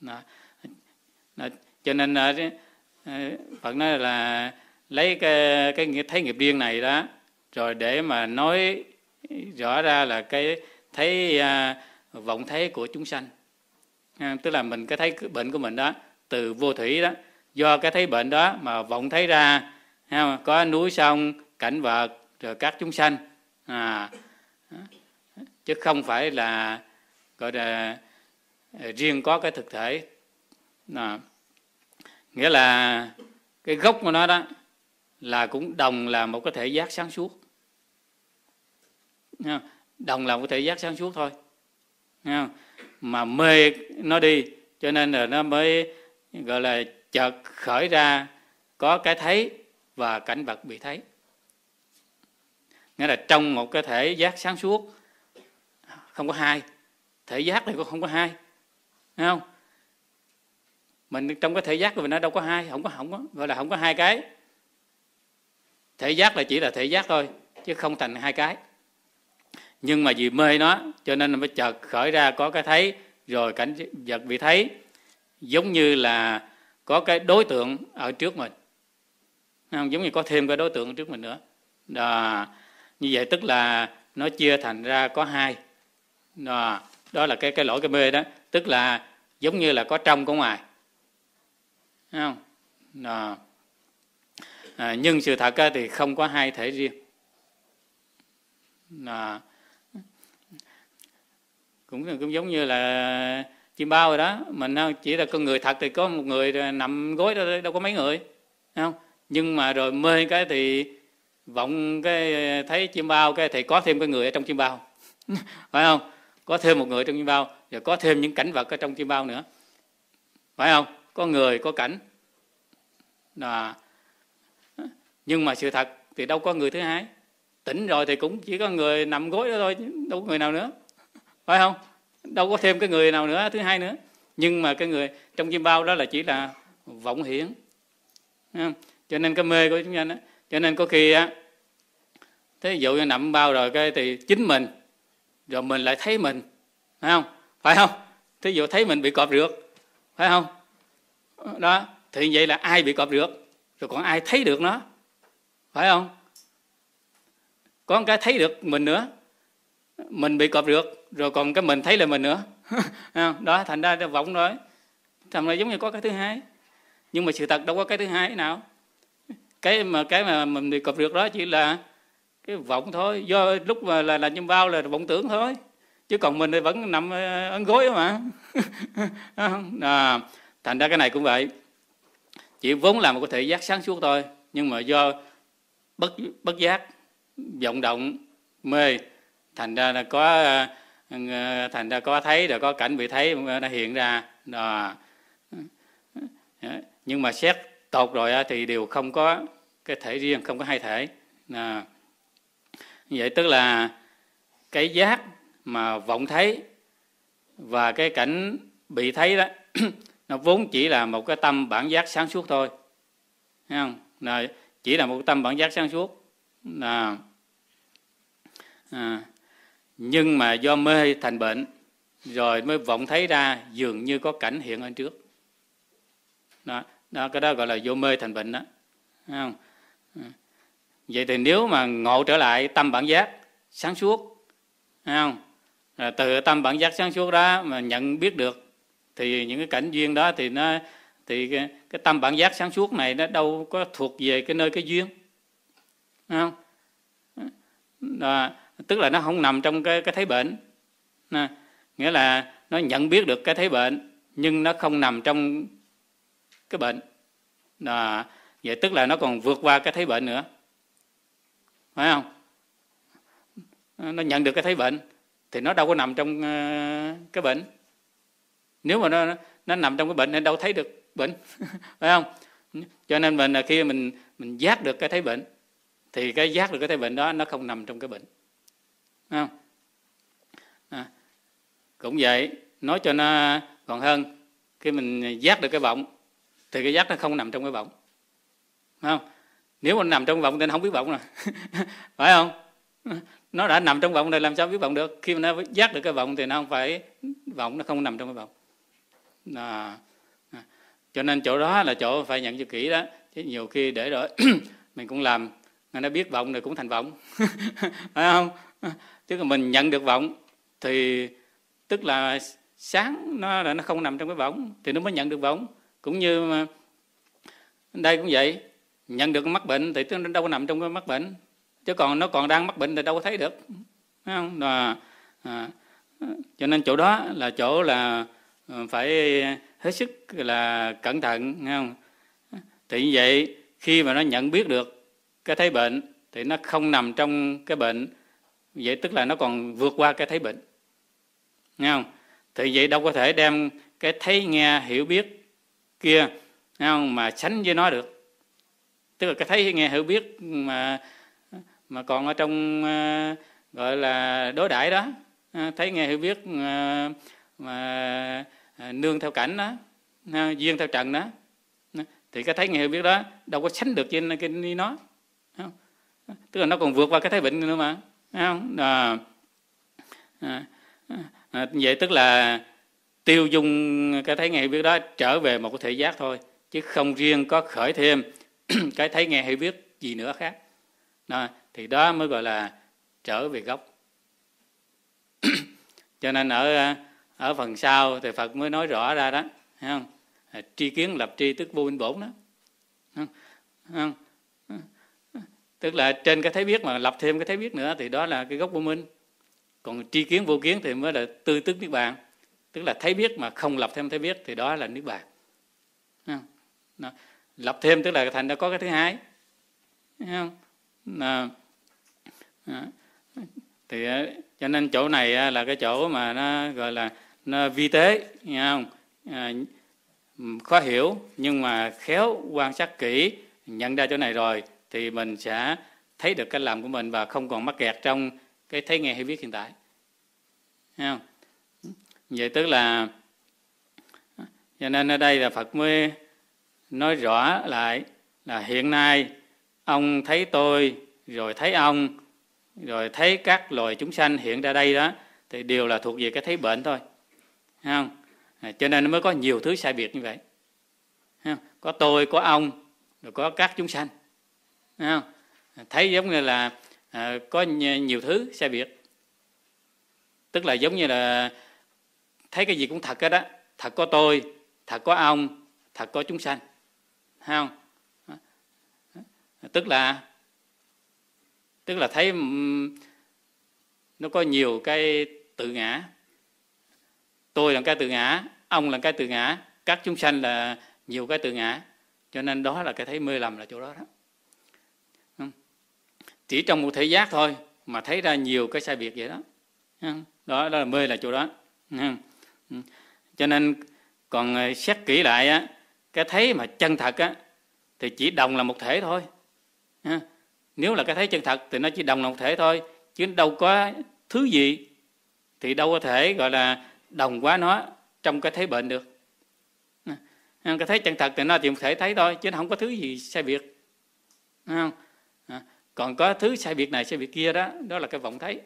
đó. Đó. cho nên à, Phật nói là lấy cái cái thấy nghiệp riêng này đó rồi để mà nói rõ ra là cái thấy vọng thấy của chúng sanh tức là mình cái thấy bệnh của mình đó từ vô thủy đó. Do cái thấy bệnh đó mà vọng thấy ra có núi sông cảnh vật rồi các chúng sanh. À, chứ không phải là gọi là riêng có cái thực thể. À, nghĩa là cái gốc của nó đó là cũng đồng là một cái thể giác sáng suốt. Đồng là một thể giác sáng suốt thôi. Mà mê nó đi cho nên là nó mới gọi là chợt khởi ra, có cái thấy và cảnh vật bị thấy. Nghĩa là trong một cái thể giác sáng suốt, không có hai. Thể giác này cũng không có hai. Thấy không? Mình trong cái thể giác của mình nó đâu có hai, không có không có, gọi là không có hai cái. Thể giác là chỉ là thể giác thôi, chứ không thành hai cái. Nhưng mà vì mê nó, cho nên nó mới chợt khởi ra, có cái thấy, rồi cảnh vật bị thấy giống như là có cái đối tượng ở trước mình không? giống như có thêm cái đối tượng trước mình nữa đó. như vậy tức là nó chia thành ra có hai đó, đó là cái cái lỗi cái mê đó tức là giống như là có trong có ngoài Thấy không đó. À, nhưng sự thật thì không có hai thể riêng đó. cũng cũng giống như là chim bao rồi đó. Mình ờ, chỉ là con người thật thì có một người ờ, nằm gối đó, đâu có mấy người không? Nhưng mà rồi mê cái thì vọng cái ờ, thấy chim bao cái thì có thêm cái người ở trong chim bao. Phải không? Có thêm một người trong chim bao và có thêm những cảnh vật ở trong chim bao nữa. Phải không? Có người, có cảnh. Là nhưng mà sự thật thì đâu có người thứ hai. Tỉnh rồi thì cũng chỉ có người nằm gối đó thôi đâu có người nào nữa. Phải không? Đâu có thêm cái người nào nữa, thứ hai nữa. Nhưng mà cái người trong chim bao đó là chỉ là vọng hiển. Cho nên cái mê của chúng ta đó cho nên có khi á thế dụ như nằm bao rồi cái thì chính mình, rồi mình lại thấy mình. Phải không? Phải không? Thí dụ thấy mình bị cọp rượt, phải không? Đó, thì vậy là ai bị cọp rượt? Rồi còn ai thấy được nó? Phải không? Có một cái thấy được mình nữa mình bị cọp rượt rồi còn cái mình thấy là mình nữa. Đó thành ra vọng rồi. Thành ra giống như có cái thứ hai. Nhưng mà sự thật đâu có cái thứ hai nào. Cái mà cái mà mình bị cọp rượt đó chỉ là cái vọng thôi. Do lúc mà là là chim bao là vọng tưởng thôi. Chứ còn mình thì vẫn nằm ờ, ấn gối mà. À, thành ra cái này cũng vậy. Chỉ vốn là một cái thể giác sáng suốt thôi. Nhưng mà do bất bất giác vọng động mê thành ra là có ờ, thành ra có thấy rồi có cảnh bị thấy ờ, nó hiện ra. Đó. Ờ, nhưng mà xét tột rồi thì đều không có cái thể riêng không có hai thể. Đó. vậy tức là cái giác mà vọng thấy và cái cảnh bị thấy đó nó vốn chỉ là một cái tâm bản giác sáng suốt thôi. Thấy không? Là chỉ là một tâm bản giác sáng suốt. Là à, nhưng mà do mê thành bệnh rồi mới vọng thấy ra dường như có cảnh hiện ở trước. Đó, đó cái đó gọi là vô mê thành bệnh đó Thấy không? Ừ. Vậy thì nếu mà ngộ trở lại tâm bản giác sáng suốt Thấy không? Rồi từ tâm bản giác sáng suốt đó mà nhận biết được thì những cái cảnh duyên đó thì nó thì cái, cái tâm bản giác sáng suốt này nó đâu có thuộc về cái nơi cái duyên không? Đó, tức là nó không nằm trong cái cái thấy bệnh. Nè, nghĩa là nó nhận biết được cái thấy bệnh nhưng nó không nằm trong cái bệnh. Đó, vậy tức là nó còn vượt qua cái thấy bệnh nữa. Phải không? Nó nhận được cái thấy bệnh thì nó đâu có nằm trong ờ, cái bệnh. Nếu mà nó nó nằm trong cái bệnh thì đâu thấy được bệnh. Phải không? Cho nên mình là khi mình mình giác được cái thấy bệnh thì cái giác được cái thấy bệnh đó nó không nằm trong cái bệnh không? À, cũng vậy. Nói cho nó còn hơn. Khi mình giác được cái vọng thì cái giác nó không nằm trong cái vọng. Phải không? Nếu mà nằm trong vọng thì nó không biết vọng rồi. Phải không? Nó đã nằm trong vọng rồi làm sao biết vọng được? Khi mà nó giác được cái vọng thì nó không phải vọng nó không nằm trong cái vọng. À, cho nên chỗ đó là chỗ phải nhận cho kỹ đó. Chứ nhiều khi để rồi mình cũng làm nó biết vọng rồi cũng thành vọng. Phải không? Tức là mình nhận được vọng thì tức là sáng nó là nó không nằm trong cái vọng thì nó mới nhận được vọng. Cũng như mà đây cũng vậy nhận được mắc bệnh thì nó đâu có nằm trong cái mắc bệnh. Chứ còn nó còn đang mắc bệnh thì đâu có thấy được Thấy không? Là à, cho nên chỗ đó là chỗ là ờ, phải hết sức là cẩn thận nghe không? Thì như vậy khi mà nó nhận biết được cái thấy bệnh thì nó không nằm trong cái bệnh vậy tức là nó còn vượt qua cái thấy bệnh. Nghe không? Thì vậy đâu có thể đem cái thấy nghe hiểu biết kia nghe không mà sánh với nó được. Tức là cái thấy nghe hiểu biết mà mà còn ở trong ờ, gọi là đối đãi đó. Ờ, thấy nghe hiểu biết uh, mà nương theo cảnh đó duyên theo trần đó. Thì cái thấy nghe hiểu biết đó đâu có sánh được trên cái nó. Không? tức là nó còn vượt qua cái thấy bệnh nữa mà không? À, à, à, vậy tức là tiêu dung cái thấy nghe hiểu biết đó trở về một cái thể giác thôi chứ không riêng có khởi thêm cái thấy nghe hiểu biết gì nữa khác. Đó, thì đó mới gọi là trở về gốc. Cho nên ở à, ở phần sau thì Phật mới nói rõ ra đó. Thấy không? À, tri kiến lập tri tức vô minh bổn đó. Không? Không? Tức là trên cái thấy biết mà lập thêm cái thấy biết nữa thì đó là cái gốc vô minh. Còn tri kiến vô kiến thì mới là tư tức niết bàn. Tức là thấy biết mà không lập thêm thấy biết thì đó là niết bàn. Đó. lập thêm tức là thành ra có cái thứ hai. Không? đó. thì ờ, cho nên chỗ này ờ, là cái chỗ mà nó gọi là nó vi tế nghe không? À, khó hiểu nhưng mà khéo quan sát kỹ nhận ra chỗ này rồi thì mình sẽ thấy được cách làm của mình và không còn mắc kẹt trong cái thấy nghe hay viết hiện tại. Thấy không? Vậy tức là, cho nên ở đây là Phật mới nói rõ lại là hiện nay ông thấy tôi, rồi thấy ông, rồi thấy các loài chúng sanh hiện ra đây đó, thì đều là thuộc về cái thấy bệnh thôi. Thấy không? À, cho nên nó mới có nhiều thứ sai biệt như vậy. Thấy không? có tôi, có ông, rồi có các chúng sanh. Thấy không? Thấy giống như là à, có nhiều thứ sai biệt. Tức là giống như là thấy cái gì cũng thật hết đó thật có tôi thật có ông thật có chúng sanh. Thấy không? Tức là tức là thấy nó có nhiều cái tự ngã. Tôi là cái tự ngã ông là cái tự ngã các chúng sanh là nhiều cái tự ngã. Cho nên đó là cái thấy mê lầm là chỗ đó đó chỉ trong một thể giác thôi mà thấy ra nhiều cái sai biệt vậy đó. Đó, đó là mê là chỗ đó. Ừ. Cho nên còn ờ, xét kỹ lại á cái thấy mà chân thật á thì chỉ đồng là một thể thôi. Nếu là cái thấy chân thật thì nó chỉ đồng là một thể thôi chứ đâu có thứ gì thì đâu có thể gọi là đồng quá nó trong cái thấy bệnh được. Cái thấy chân thật thì nó chỉ một thể thấy thôi chứ không có thứ gì sai biệt. Không còn có thứ sai biệt này sai biệt kia đó đó là cái vọng thấy?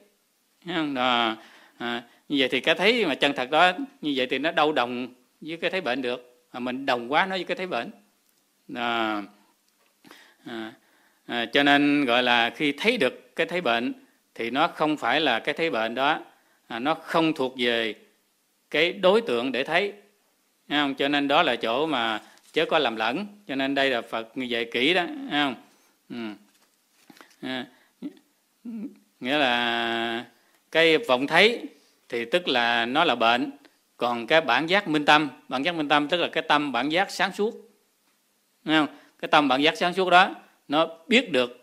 À, à, như vậy thì cái thấy mà chân thật đó như vậy thì nó đâu đồng với cái thấy bệnh được. Mà mình đồng quá nó với cái thấy bệnh. À, à, à, cho nên gọi là khi thấy được cái thấy bệnh thì nó không phải là cái thấy bệnh đó à, nó không thuộc về cái đối tượng để thấy. Không? cho nên đó là chỗ mà chớ có làm lẫn. Cho nên đây là phật dạy kỹ đó. Không? Ừ à, nghĩa là cái vọng thấy thì tức là nó là bệnh. Còn cái bản giác minh tâm bản giác minh tâm tức là cái tâm bản giác sáng suốt. Không? cái tâm bản giác sáng suốt đó nó biết được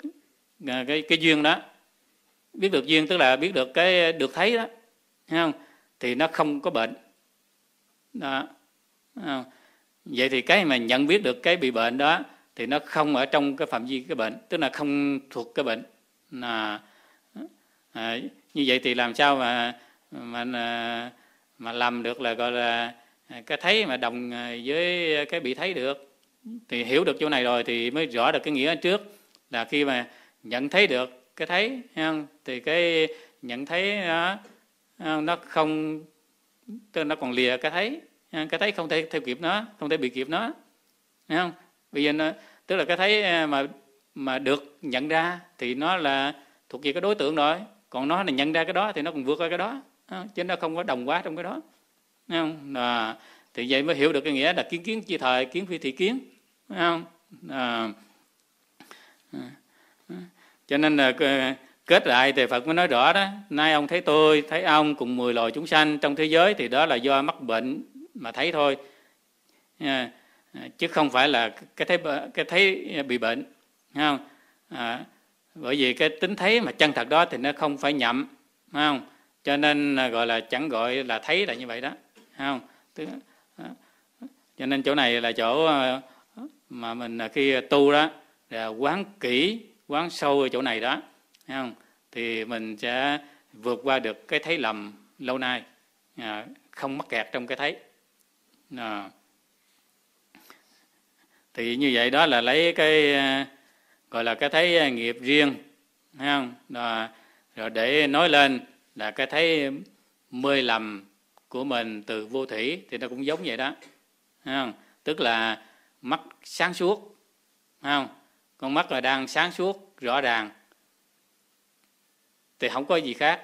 à, cái cái duyên đó. Biết được duyên tức là biết được cái được thấy đó. Thấy không? Thì nó không có bệnh. Đó. Không? vậy thì cái mà nhận biết được cái bị bệnh đó thì nó không ở trong cái phạm vi cái bệnh tức là không thuộc cái bệnh. Là à, như vậy thì làm sao mà mà à, mà làm được là gọi là cái thấy mà đồng với cái bị thấy được. Thì hiểu được chỗ này rồi thì mới rõ được cái nghĩa trước. Là khi mà nhận thấy được cái thấy không? thì cái nhận thấy đó nó không tức nó còn lìa cái thấy cái thấy không thể theo kịp nó không thể bị kịp nó không? Bây giờ nó, tức là cái thấy à, mà mà được nhận ra thì nó là thuộc về cái đối tượng rồi. Còn nó là nhận ra cái đó thì nó còn vượt qua cái đó. Chứ nó không có đồng quá trong cái đó. Thấy không? À, thì vậy mới hiểu được cái nghĩa là kiến kiến chi thời kiến phi thị kiến. Thấy không? À, cho nên là ờ, kết lại thì Phật mới nói rõ đó. Nay ông thấy tôi thấy ông cùng 10 loài chúng sanh trong thế giới thì đó là do mắc bệnh mà thấy thôi. À, À, chứ không phải là cái thấy cái thấy bị bệnh không? À, bởi vì cái tính thấy mà chân thật đó thì nó không phải nhậm phải không? Cho nên à, gọi là chẳng gọi là thấy là như vậy đó phải không? À, cho nên chỗ này là chỗ mà mình khi tu đó là quán kỹ quán sâu ở chỗ này đó thấy không? Thì mình sẽ vượt qua được cái thấy lầm lâu nay à, không mắc kẹt trong cái thấy. À thì như vậy đó là lấy cái ờ, gọi là cái thấy nghiệp riêng thấy không? Đó, rồi để nói lên là cái thấy mười lầm của mình từ vô thủy thì nó cũng giống vậy đó thấy không? Tức là mắt sáng suốt thấy không? Con mắt là đang sáng suốt rõ ràng. Thì không có gì khác.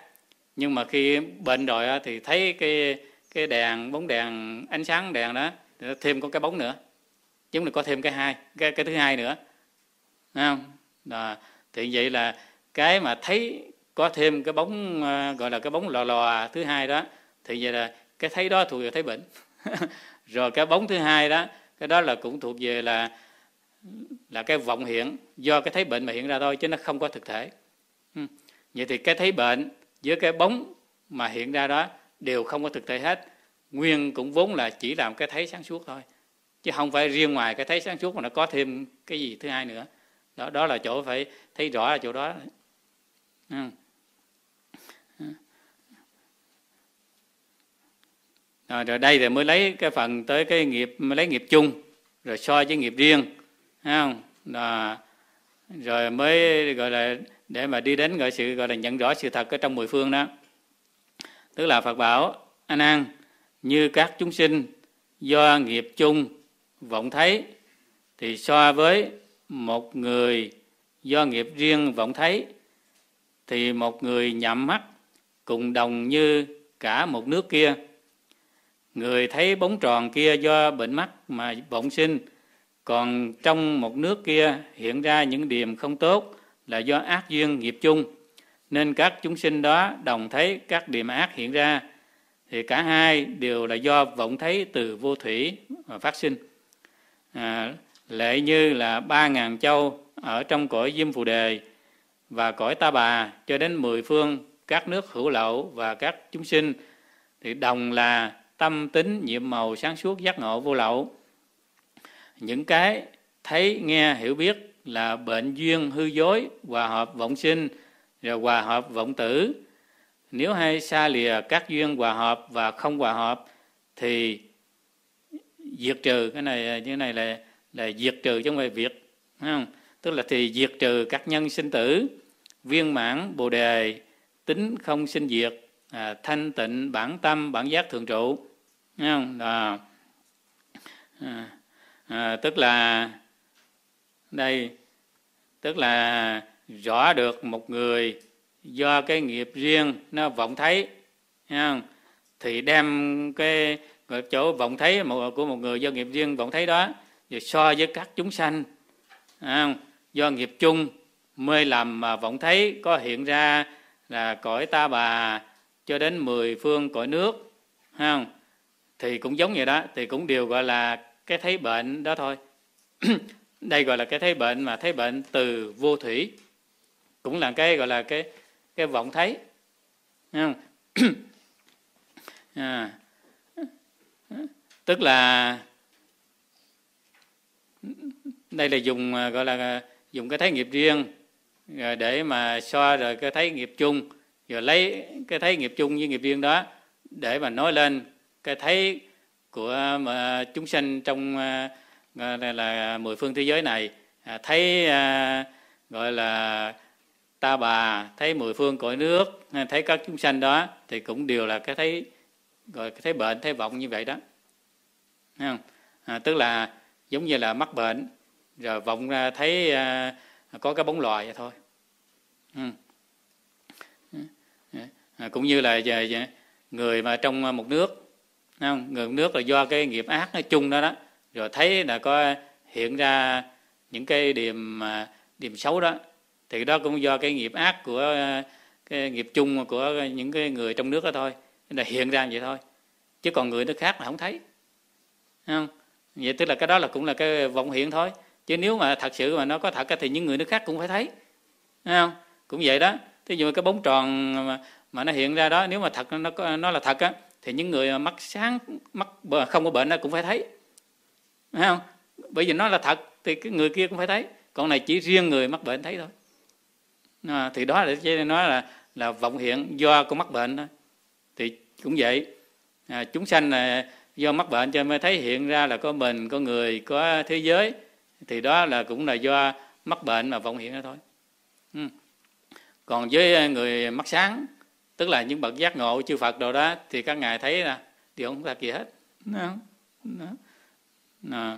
Nhưng mà khi bệnh rồi thì thấy cái cái đèn bóng đèn ánh sáng đèn đó thì nó thêm có cái bóng nữa chúng là có thêm cái hai, cái cái thứ hai nữa. Thấy không? Đó. thì vậy là cái mà thấy có thêm cái bóng ờ, gọi là cái bóng lò lò thứ hai đó, thì vậy là cái thấy đó thuộc về thấy bệnh. Rồi cái bóng thứ hai đó, cái đó là cũng thuộc về là là cái vọng hiện, do cái thấy bệnh mà hiện ra thôi, chứ nó không có thực thể. Ừ. Vậy thì cái thấy bệnh với cái bóng mà hiện ra đó đều không có thực thể hết. Nguyên cũng vốn là chỉ làm cái thấy sáng suốt thôi chứ không phải riêng ngoài cái thấy sáng suốt mà nó có thêm cái gì thứ hai nữa đó đó là chỗ phải thấy rõ là chỗ đó ừ. rồi, rồi đây thì mới lấy cái phần tới cái nghiệp mới lấy nghiệp chung rồi so với nghiệp riêng thấy không đó. rồi mới gọi là để mà đi đến gọi sự gọi là nhận rõ sự thật ở trong mười phương đó tức là Phật bảo anh an như các chúng sinh do nghiệp chung vọng thấy, thì so với một người do nghiệp riêng vọng thấy, thì một người nhậm mắt cùng đồng như cả một nước kia. Người thấy bóng tròn kia do bệnh mắt mà vọng sinh, còn trong một nước kia hiện ra những điểm không tốt là do ác duyên nghiệp chung. Nên các chúng sinh đó đồng thấy các điểm ác hiện ra, thì cả hai đều là do vọng thấy từ vô thủy mà phát sinh à, lệ như là ba ngàn châu ở trong cõi diêm phù đề và cõi ta bà cho đến mười phương các nước hữu lậu và các chúng sinh. Thì đồng là tâm tính nhiệm màu sáng suốt giác ngộ vô lậu. Những cái thấy nghe hiểu biết là bệnh duyên hư dối hòa hợp vọng sinh rồi hòa hợp vọng tử. Nếu hay xa lìa các duyên hòa hợp và không hòa hợp thì diệt trừ cái này như này là là diệt trừ trong về việc không? tức là thì diệt trừ các nhân sinh tử viên mãn bồ đề tính không sinh diệt à, thanh tịnh bản tâm bản giác thường trụ không? À, à, à, tức là đây tức là rõ được một người do cái nghiệp riêng nó vọng thấy không? thì đem cái chỗ vọng thấy của một người do nghiệp riêng vọng thấy đó rồi so với các chúng sanh do nghiệp chung mê làm mà vọng thấy có hiện ra là cõi ta bà cho đến mười phương cõi nước không? thì cũng giống vậy đó thì cũng đều gọi là cái thấy bệnh đó thôi đây gọi là cái thấy bệnh mà thấy bệnh từ vô thủy cũng là cái gọi là cái cái vọng thấy không? à, tức là đây là dùng à, gọi là à, dùng cái thấy nghiệp riêng rồi để mà so rồi cái thấy nghiệp chung rồi lấy cái thấy nghiệp chung với nghiệp riêng đó để mà nói lên cái thấy của mà chúng sanh trong à, là, là mười phương thế giới này. À, thấy à, gọi là ta bà thấy mười phương cõi nước thấy các chúng sanh đó thì cũng đều là cái thấy gọi cái thấy bệnh thấy vọng như vậy đó. Thấy không? À, tức là giống như là mắc bệnh rồi vọng ra thấy à, có cái bóng loài vậy thôi ừ. ừ. à, cũng như là người mà trong một nước không? người nước là do cái nghiệp ác nói chung đó đó rồi thấy là có hiện ra những cái điểm à, điểm xấu đó thì đó cũng do cái nghiệp ác của à, cái nghiệp chung của những cái người trong nước đó thôi là hiện ra vậy thôi chứ còn người nước khác là không thấy không? Vậy tức là cái đó là cũng là cái vọng hiện thôi. Chứ nếu mà thật sự mà nó có thật thì những người nước khác cũng phải thấy. Không? Cũng vậy đó. Thí dụ cái bóng tròn mà, mà nó hiện ra đó nếu mà thật nó nó là thật á thì những người mắt sáng mắt không có bệnh nó cũng phải thấy. Phải không? Bởi vì nó là thật thì cái người kia cũng phải thấy. Còn này chỉ riêng người mắc bệnh thấy thôi. À, thì đó là để nói là là vọng hiện do con mắc bệnh thôi. Thì cũng vậy. À, chúng sanh là do mắc bệnh cho mới thấy hiện ra là có mình có người có thế giới thì đó là cũng là do mắc bệnh mà vọng hiện ra thôi ừ. còn với người mắc sáng tức là những bậc giác ngộ chư Phật đồ đó thì các ngài thấy là điều không thật gì hết đó. Đó. Đó.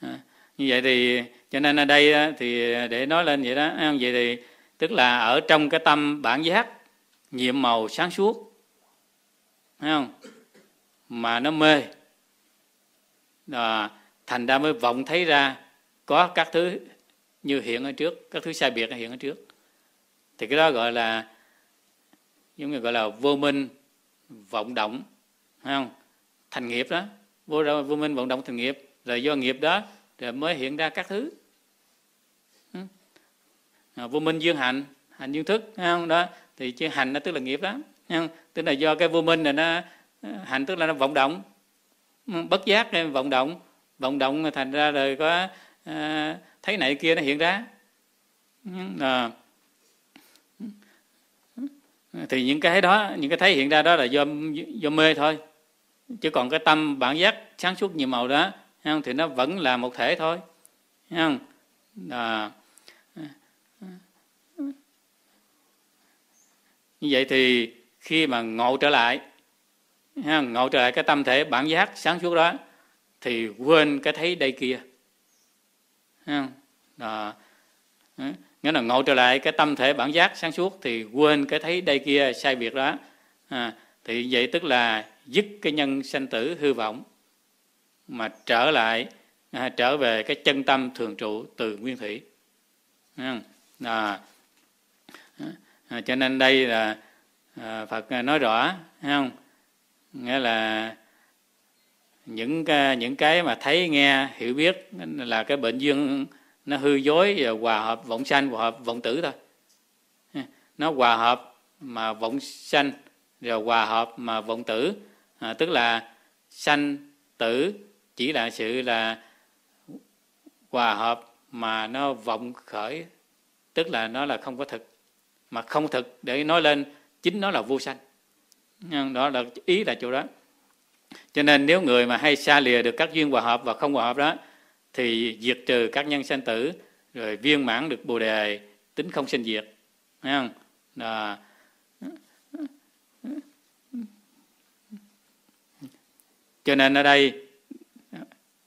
À, như vậy thì cho nên ở đây thì để nói lên vậy đó à, vậy thì tức là ở trong cái tâm bản giác nhiệm màu sáng suốt thấy không mà nó mê. À, thành ra mới vọng thấy ra có các thứ như hiện ở trước các thứ sai biệt hiện ở trước. Thì cái đó gọi là giống như gọi là vô minh vọng động thấy không? Thành nghiệp đó vô vô minh vọng động thành nghiệp. Rồi do nghiệp đó rồi mới hiện ra các thứ. À, vô minh dương hành hành dương thức thấy không? Đó thì chứ hành nó tức là nghiệp đó thấy không? tức là do cái vô minh này nó hành tức là nó vọng động. Bất giác vọng động. Vọng động thành ra rồi có à, thấy này kia nó hiện ra. À, thì những cái đó những cái thấy hiện ra đó là do do mê thôi. Chứ còn cái tâm bản giác sáng suốt nhiều màu đó không? thì nó vẫn là một thể thôi. Không? À, như vậy thì khi mà ngộ trở lại ngộ trở lại cái tâm thể bản giác sáng suốt đó thì quên cái thấy đây kia. Đó. Ừ, nghĩa là ngộ trở lại cái tâm thể bản giác sáng suốt thì quên cái thấy đây kia sai biệt đó. À, thì vậy tức là dứt cái nhân sanh tử hư vọng mà trở lại à, trở về cái chân tâm thường trụ từ nguyên thủy. À, à, cho nên đây là à, Phật nói rõ không nghĩa là những cái, những cái mà thấy nghe hiểu biết là cái bệnh duyên nó hư dối và hòa hợp vọng sanh hòa hợp vọng tử thôi. Nó hòa hợp mà vọng sanh rồi hòa hợp mà vọng tử. À, tức là sanh tử chỉ là sự là hòa hợp mà nó vọng khởi tức là nó là không có thực. Mà không thực để nói lên chính nó là vô sanh đó là ý là chỗ đó. Cho nên nếu người mà hay xa lìa được các duyên hòa hợp và không hòa hợp đó, thì diệt trừ các nhân sanh tử, rồi viên mãn được bồ đề, tính không sinh diệt. Thấy không? Đó. cho nên ở đây,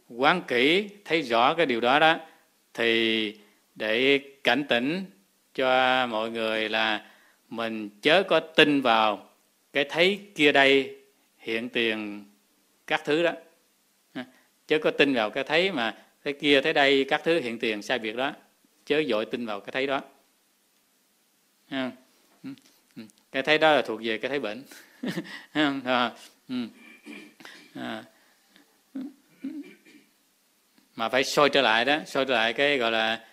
quán kỹ, thấy rõ cái điều đó đó, thì để cảnh tỉnh cho mọi người là mình chớ có tin vào cái thấy kia đây hiện tiền các thứ đó. Chớ có tin vào cái thấy mà thấy kia thấy đây các thứ hiện tiền sai việc đó. Chớ dội tin vào cái thấy đó. Ừ, ừ. Cái thấy đó là thuộc về cái thấy bệnh. Ừ. Mà phải soi trở lại đó, soi trở lại cái gọi là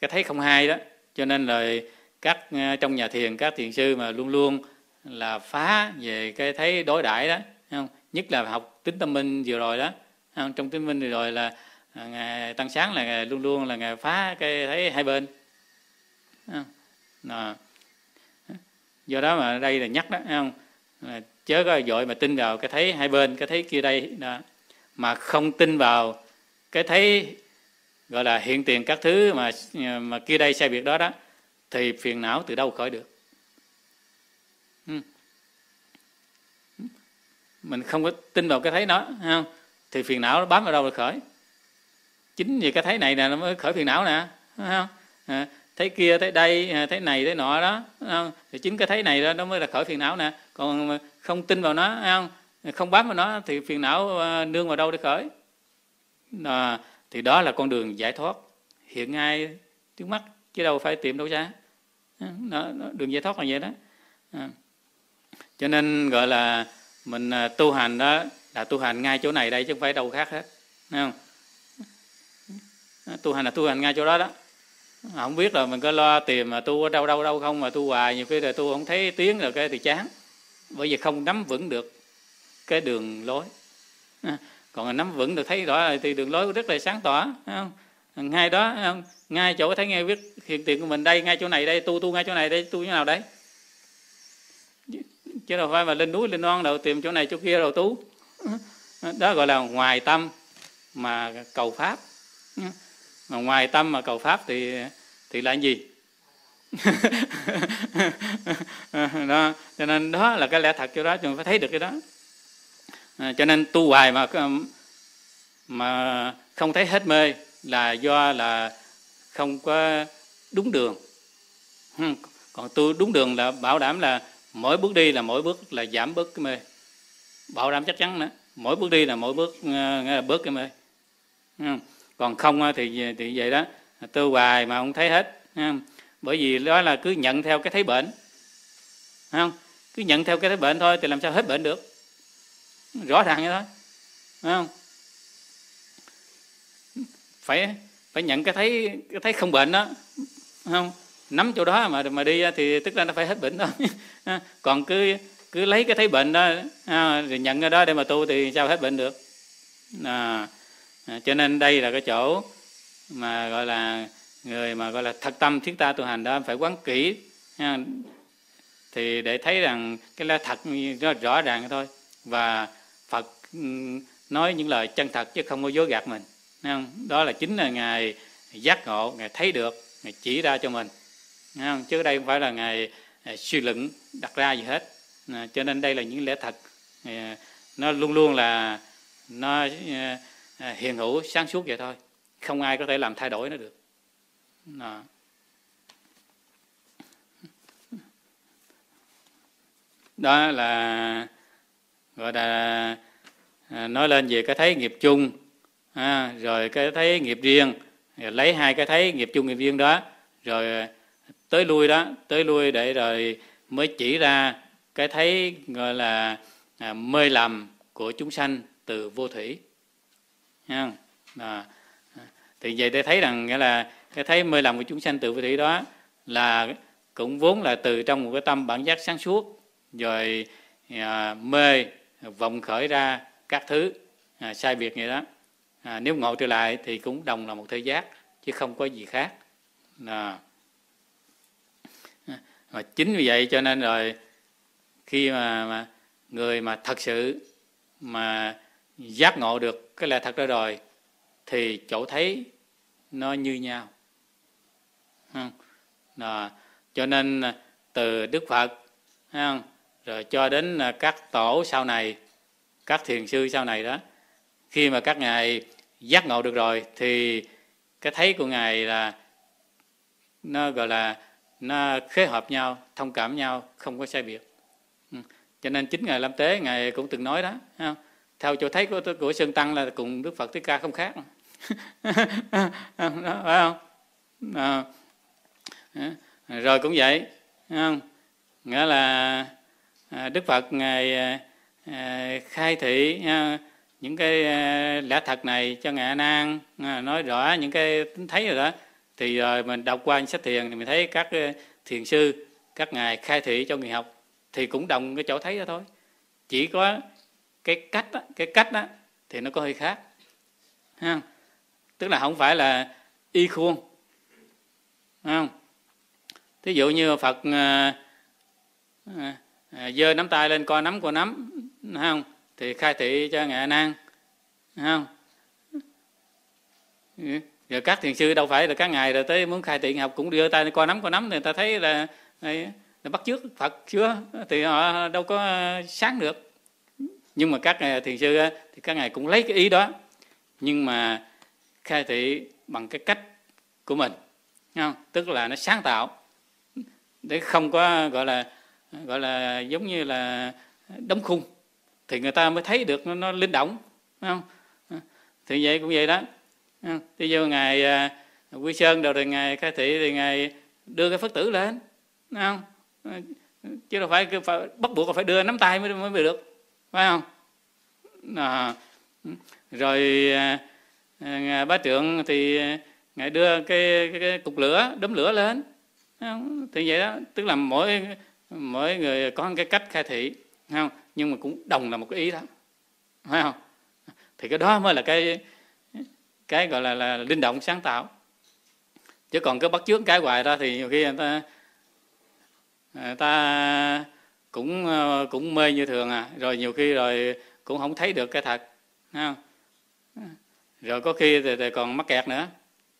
cái thấy không hai đó. Cho nên là các ờ, trong nhà thiền, các thiền sư mà luôn luôn là phá về cái thấy đối đãi đó không nhất là học tính tâm minh vừa rồi đó không? trong tính minh vừa rồi là ngày ngài tăng sáng là ngài luôn luôn là ngài phá cái thấy hai bên không? Đó. do đó mà đây là nhắc đó không là chớ có dội mà tin vào cái thấy hai bên, cái thấy kia đây, đó mà không tin vào cái thấy gọi là hiện tiền các thứ mà mà kia đây sai việc đó đó, thì phiền não từ đâu khởi được. Hmm. Hmm. mình không có tin vào cái thấy nó không? Thì phiền não nó bám vào đâu rồi khởi. Chính vì cái thấy này nè nó mới khởi phiền não nè không? À, thấy kia thấy đây à, thấy này thấy nọ đó không? thì chính cái thấy này đó nó mới là khởi phiền não nè. Còn không tin vào nó không? Không bám vào nó thì phiền não à, nương vào đâu để khởi. À, thì đó là con đường giải thoát. Hiện ngay trước mắt chứ đâu phải tìm đâu ra. Đó, đó, đường giải thoát là vậy đó. À cho nên, gọi là, mình à, tu hành đó, là tu hành ngay chỗ này đây chứ không phải đâu khác hết, Thấy không? À, tu hành là tu hành ngay chỗ đó đó. Không biết là mình có lo tìm mà tu ở đâu đâu đâu không, mà tu hoài, nhiều khi là tu không thấy tiếng rồi cái thì chán. Bởi vì không nắm vững được cái đường lối. À, còn nắm vững được thấy rõ thì đường lối rất là sáng tỏ không? ngay đó không? ngay chỗ thấy nghe biết hiện tiền của mình đây, ngay chỗ này đây, tu tu ngay chỗ này đây, tu như nào đấy chứ đâu phải mà lên núi lên non đâu tìm chỗ này chỗ kia đâu tú. Đó gọi là ngoài tâm mà cầu pháp. Mà ngoài tâm mà cầu pháp thì thì là gì? Đó cho nên đó là cái lẽ thật cho đó chúng phải thấy được cái đó. À, cho nên tu hoài mà mà không thấy hết mê là do là không có đúng đường. Còn tu đúng đường là bảo đảm là mỗi bước đi là mỗi bước là giảm bớt cái mê. Bảo đảm chắc chắn nữa. Mỗi bước đi là mỗi bước ờ, là bớt cái mê. Còn không ờ, thì thì vậy đó. Tư hoài mà không thấy hết bởi vì đó là cứ nhận theo cái thấy bệnh. Không? Cứ nhận theo cái thấy bệnh thôi thì làm sao hết bệnh được? Rõ ràng như thôi. Không? Phải phải nhận cái thấy cái thấy không bệnh đó. Không? Nắm chỗ đó mà mà đi thì tức là nó phải hết bệnh đó à, còn cứ cứ lấy cái thấy bệnh đó à, rồi nhận cái đó để mà tu thì sao hết bệnh được. À, à, cho nên đây là cái chỗ mà gọi là người mà gọi là thật tâm thiết ta tu hành đó phải quán kỹ thì để thấy rằng cái là thật nó rõ ràng thôi. Và Phật ừ, nói những lời chân thật chứ không có dối gạt mình không? đó là chính là ngài giác ngộ ngài thấy được ngài chỉ ra cho mình không? chứ đây không phải là ngài à, suy luận đặt ra gì hết à, cho nên đây là những lẽ thật à, nó luôn luôn là nó à, à, hiện hữu sáng suốt vậy thôi không ai có thể làm thay đổi nó được đó. đó là gọi là nói lên về cái thấy nghiệp chung à, rồi cái thấy nghiệp riêng rồi lấy hai cái thấy nghiệp chung nghiệp riêng đó rồi tới lui đó tới lui để rồi mới chỉ ra cái thấy gọi là à, mê lầm của chúng sanh từ vô thủy. À, thì vậy để thấy rằng nghĩa là cái thấy mê lầm của chúng sanh từ vô thủy đó là cũng vốn là từ trong một cái tâm bản giác sáng suốt rồi à, mê vọng khởi ra các thứ à, sai biệt vậy đó. À, nếu ngộ trở lại thì cũng đồng là một thế giác chứ không có gì khác. À mà chính vì vậy cho nên rồi khi mà, mà người mà thật sự mà giác ngộ được cái lẽ thật đó rồi thì chỗ thấy nó như nhau đó. cho nên từ đức phật rồi cho đến các tổ sau này các thiền sư sau này đó khi mà các ngài giác ngộ được rồi thì cái thấy của ngài là nó gọi là nó khế hợp nhau thông cảm nhau không có sai biệt ừ. cho nên chính ngài lâm tế ngài cũng từng nói đó không? theo chỗ thấy của của sơn tăng là cùng đức phật thích ca không khác đó, phải không à, rồi cũng vậy không? nghĩa là à, đức phật ngài à, à, khai thị những cái lẽ thật này cho ngài nan nói rõ những cái tính thấy rồi đó thì rồi mình đọc qua sách thiền thì mình thấy các ờ, thiền sư các ngài khai thị cho người học thì cũng đồng cái chỗ thấy đó thôi. Chỉ có cái cách đó, cái cách đó thì nó có hơi khác ha. Tức là không phải là y khuôn không? Thí dụ như phật à, à, giơ nắm tay lên co nắm của nắm không? Thì khai thị cho ngài nan không? Ừ giờ các thiền sư đâu phải là các ngài rồi tới muốn khai thị học cũng đưa tay coi nắm coi nắm thì ta thấy là, là bắt chước phật chưa? Thì họ đâu có sáng được. Nhưng mà các à, thiền sư thì các ngài cũng lấy cái ý đó nhưng mà khai thị bằng cái cách của mình không? tức là nó sáng tạo. Để không có gọi là gọi là giống như là đóng khung thì người ta mới thấy được nó, nó linh động không? Thì vậy cũng vậy đó bây giờ ngài à, quy sơn đầu rồi ngài khai thị thì ngài đưa cái phất tử lên không? À, chứ đâu phải, phải bắt buộc phải đưa nắm tay mới mới được phải không? À, rồi à, à bá trưởng thì ngài đưa cái, cái, cái cục lửa đốm lửa lên không? thì vậy đó tức là mỗi mỗi người có cái cách khai thị không? Nhưng mà cũng đồng là một cái ý đó phải không? Thì cái đó mới là cái cái gọi là là linh động sáng tạo. Chứ còn cứ bắt chước cái hoài ra thì nhiều khi người ta người ta cũng ờ, cũng mê như thường à. Rồi nhiều khi rồi cũng không thấy được cái thật không? rồi có khi thì, thì còn mắc kẹt nữa.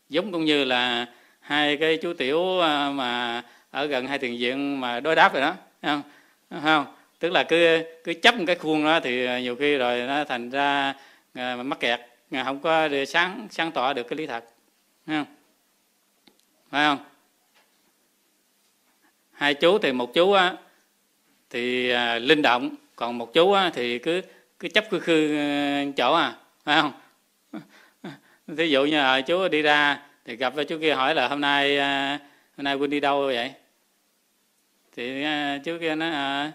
Giống cũng như là hai cái chú tiểu ờ, mà ở gần hai thiền viện mà đối đáp rồi đó không? Không? Tức là cứ cứ chấp một cái khuôn đó thì nhiều khi rồi nó thành ra ờ, mắc kẹt không có sáng sáng tỏ được cái lý thật. Không? Phải không? Hai chú thì một chú á, thì à, linh động còn một chú á, thì cứ cứ chấp khư khư ờ, chỗ à. Phải không? Ví dụ như à, chú đi ra thì gặp với chú kia hỏi là hôm nay à, hôm nay quân đi đâu vậy? Thì à, chú kia nói à,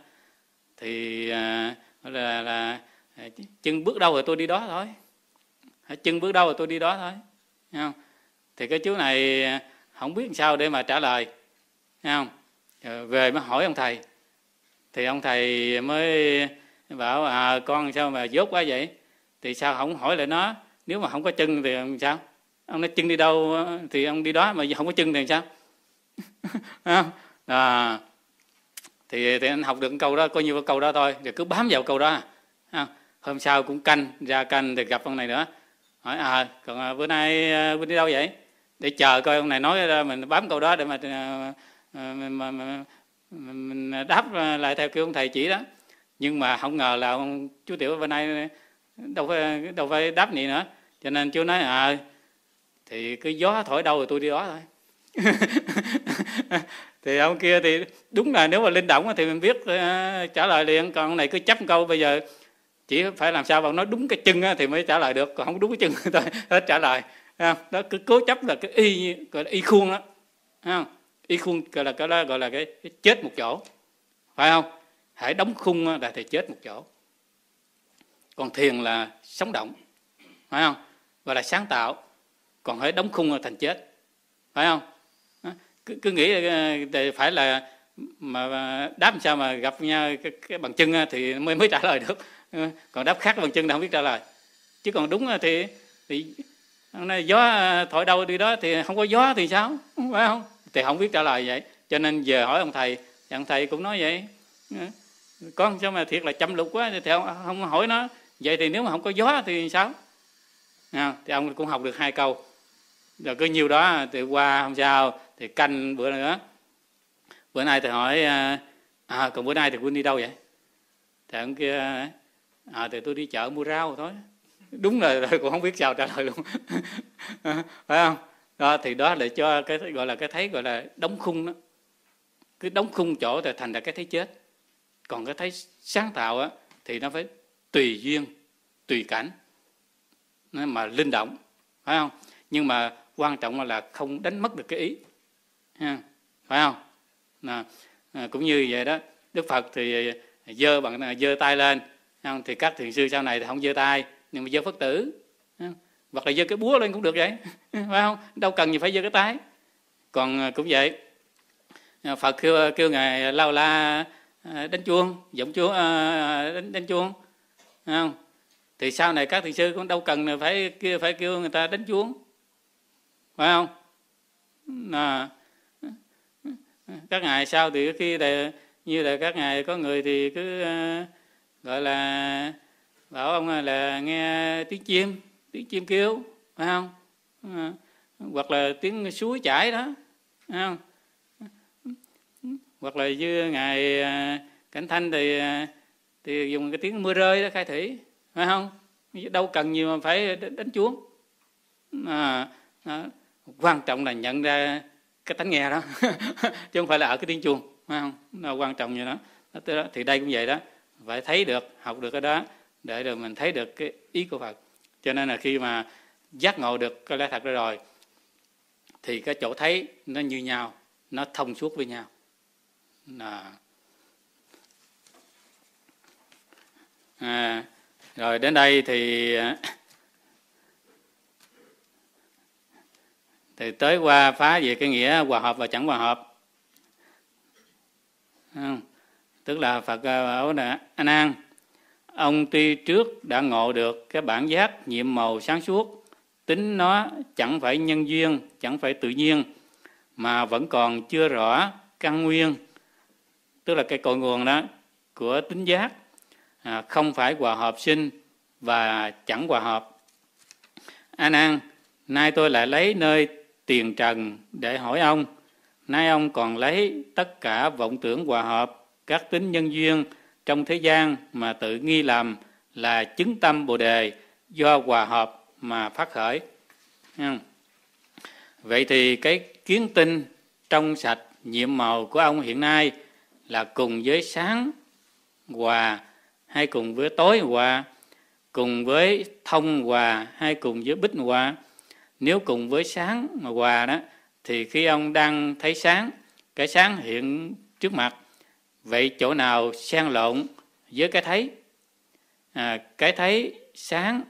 thì à, là là à, chân bước đâu rồi tôi đi đó thôi chân bước đâu rồi tôi đi đó thôi. Thấy không? Thì cái chú này à, không biết sao để mà trả lời. Thấy không? Ờ, về mới hỏi ông thầy. Thì ông thầy mới bảo à con sao mà dốt quá vậy? Thì sao không hỏi lại nó? Nếu mà không có chân thì làm sao? Ông nói chân đi đâu thì ông đi đó mà không có chân thì làm sao? À, thì, thì anh học được câu đó coi như câu đó thôi. Rồi cứ bám vào câu đó. À, hôm sau cũng canh ra canh thì gặp ông này nữa hỏi à còn à, bữa nay à, huynh đi đâu vậy? Để chờ coi ông này nói ra mình bám câu đó để mà à, mình, mình, mình đáp lại theo kiểu ông thầy chỉ đó. Nhưng mà không ngờ là ông chú tiểu bên nay đâu phải đâu phải đáp gì nữa. Cho nên chú nói à thì cứ gió thổi đâu rồi tôi đi đó thôi. Thì ông kia thì đúng là nếu mà linh động thì mình biết trả lời liền còn ông này cứ chấp câu bây giờ chỉ phải làm sao mà nói đúng cái chân thì mới trả lời được còn không đúng cái chân thôi hết trả lời. Đó cứ cố chấp là cái y gọi là y khuôn đó. Không? y khuôn gọi là cái đó gọi là cái, cái chết một chỗ. Phải không? Hãy đóng khung là thì chết một chỗ. Còn thiền là sống động. Phải không? Gọi là sáng tạo. Còn hãy đóng khung là thành chết. Phải không? Cứ, cứ nghĩ ờ, phải là mà đáp làm sao mà gặp nhau cái, cái bằng chân thì mới mới trả lời được. Ừ, còn đáp khác bằng chân là không biết trả lời. Chứ còn đúng thì thì nay gió à, thổi đâu đi đó thì không có gió thì sao? Phải không? Thì không biết trả lời vậy. Cho nên giờ hỏi ông thầy thì ông thầy cũng nói vậy. Ừ, con sao mà thiệt là chăm lục quá thì ông không hỏi nó. Vậy thì nếu mà không có gió thì sao? À, thì ông cũng học được hai câu. Rồi cứ nhiều đó thì qua hôm sau thì canh bữa nữa. Bữa nay thì hỏi à, à còn bữa nay thì quân đi đâu vậy? Thì ông kia à thì tôi đi chợ mua rau thôi. Đúng là cũng không biết sao trả lời luôn. Phải không? Đó thì đó để cho cái gọi là cái thấy gọi là đóng khung đó. Cứ đóng khung chỗ thì thành ra cái thấy chết. Còn cái thấy sáng tạo á thì nó phải tùy duyên tùy cảnh nó mà linh động. Phải không? Nhưng mà quan trọng là không đánh mất được cái ý. Phải không? À, cũng như vậy đó. Đức phật thì giơ bằng giơ tay lên không? thì các thiền sư sau này thì không giơ tay nhưng mà giơ phật tử. Hoặc là giơ cái búa lên cũng được vậy. Phải không? Đâu cần gì phải giơ cái tay. Còn à, cũng vậy. À, phật kêu, à, kêu ngài lao la đánh chuông giọng chuông đánh, đánh chuông. Không thì sau này các thiền sư cũng đâu cần phải kêu phải kêu người ta đánh chuông. Phải không? À, các ngài sau thì khi là như là các ngài có người thì cứ uh, gọi là bảo ông là nghe tiếng chim tiếng chim kêu phải không? Ờ, hoặc là tiếng suối chảy đó phải không? Hoặc là như ngài ờ, cảnh thanh thì ờ, thì dùng cái tiếng mưa rơi đó khai thủy phải không? Đâu cần nhiều mà phải đánh chuông. À, à, quan trọng là nhận ra cái tánh nghe đó chứ không phải là ở cái tiếng chuông phải không? Nó quan trọng như đó. Thì đây cũng vậy đó phải thấy được học được cái đó để rồi mình thấy được cái ý của Phật. Cho nên là khi mà giác ngộ được cái lẽ thật đó rồi thì cái chỗ thấy nó như nhau nó thông suốt với nhau. À, à, rồi đến đây thì à, thì tới qua phá về cái nghĩa hòa hợp và chẳng hòa hợp. Không? Tức là phật bảo là anh an ông tuy trước đã ngộ được cái bản giác nhiệm màu sáng suốt tính nó chẳng phải nhân duyên chẳng phải tự nhiên mà vẫn còn chưa rõ căn nguyên tức là cái cội nguồn đó của tính giác. À, không phải hòa hợp sinh và chẳng hòa hợp. A an nay tôi lại lấy nơi tiền trần để hỏi ông. Nay ông còn lấy tất cả vọng tưởng hòa hợp các tính nhân duyên trong thế gian mà tự nghi làm là chứng tâm bồ đề do hòa hợp mà phát khởi. Vậy thì cái kiến tinh trong sạch nhiệm màu của ông hiện nay là cùng với sáng hòa hay cùng với tối hòa, cùng với thông hòa hay cùng với bích hòa? Nếu cùng với sáng mà hòa đó, thì khi ông đang thấy sáng, cái sáng hiện trước mặt vậy chỗ nào xen lộn với cái thấy? À, cái thấy sáng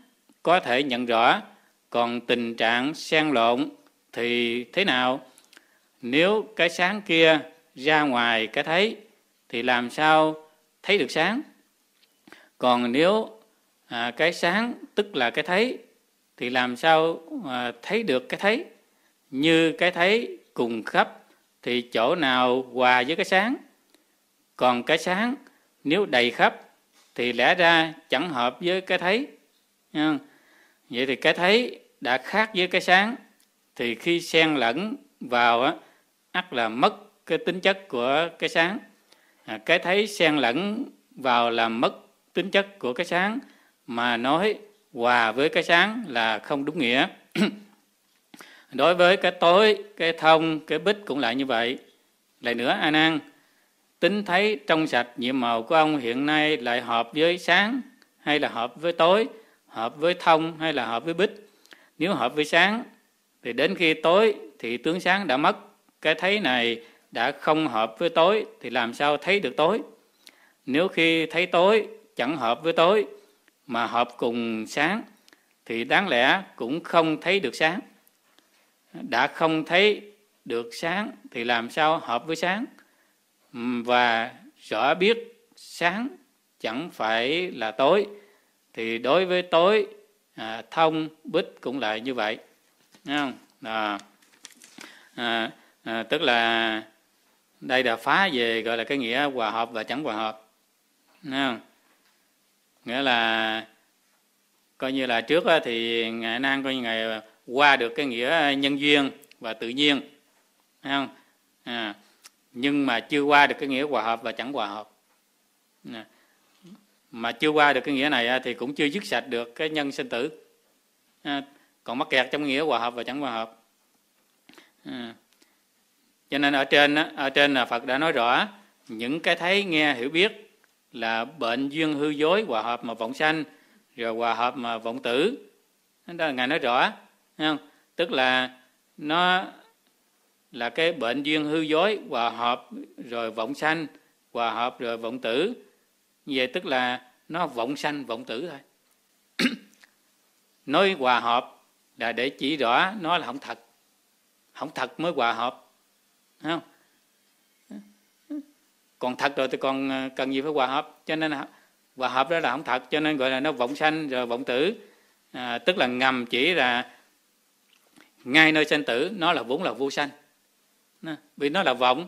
có thể nhận rõ còn tình trạng xen lộn thì thế nào? Nếu cái sáng kia ra ngoài cái thấy thì làm sao thấy được sáng? Còn nếu à, cái sáng tức là cái thấy thì làm sao à, thấy được cái thấy? Như cái thấy cùng khắp thì chỗ nào hòa với cái sáng? Còn cái sáng nếu đầy khắp thì lẽ ra chẳng hợp với cái thấy. Vậy thì cái thấy đã khác với cái sáng thì khi xen lẫn vào á ắt là mất cái tính chất của cái sáng. À, cái thấy xen lẫn vào làm mất tính chất của cái sáng mà nói hòa với cái sáng là không đúng nghĩa. Đối với cái tối cái thông cái bích cũng lại như vậy. Lại nữa a nan tính thấy trong sạch nhiệm màu của ông hiện nay lại hợp với sáng hay là hợp với tối, hợp với thông hay là hợp với bích? Nếu hợp với sáng, thì đến khi tối thì tướng sáng đã mất. Cái thấy này đã không hợp với tối thì làm sao thấy được tối? Nếu khi thấy tối, chẳng hợp với tối mà hợp cùng sáng, thì đáng lẽ cũng không thấy được sáng. Đã không thấy được sáng thì làm sao hợp với sáng? Và rõ biết sáng chẳng phải là tối thì đối với tối à, thông bích cũng lại như vậy. Đấy không? À, à, à, tức là đây là phá về gọi là cái nghĩa hòa hợp và chẳng hòa hợp. Đấy không? nghĩa là coi như là trước thì ngài nan coi như ngài à, qua được cái nghĩa nhân duyên và tự nhiên. Đấy không? À, nhưng mà chưa qua được cái nghĩa hòa hợp và chẳng hòa hợp. Mà chưa qua được cái nghĩa này à, thì cũng chưa dứt sạch được cái nhân sinh tử. À, còn mắc kẹt trong nghĩa hòa hợp và chẳng hòa hợp. À, cho nên ở trên ở trên là Phật đã nói rõ những cái thấy, nghe, hiểu biết là bệnh duyên hư dối, hòa hợp mà vọng sanh, rồi hòa hợp mà vọng tử. Đó là ngài nói rõ không? tức là nó là cái bệnh duyên hư dối hòa hợp rồi vọng sanh hòa hợp rồi vọng tử. Về tức là nó vọng sanh vọng tử thôi. Nói hòa hợp là để chỉ rõ nó là không thật. Không thật mới hòa hợp. Không? Còn thật rồi thì còn ờ, cần gì phải hòa hợp? Cho nên hòa hợp đó là không thật cho nên gọi là nó vọng sanh rồi vọng tử. À, tức là ngầm chỉ là ngay nơi sanh tử nó là vốn là vô sanh vì nó là vọng.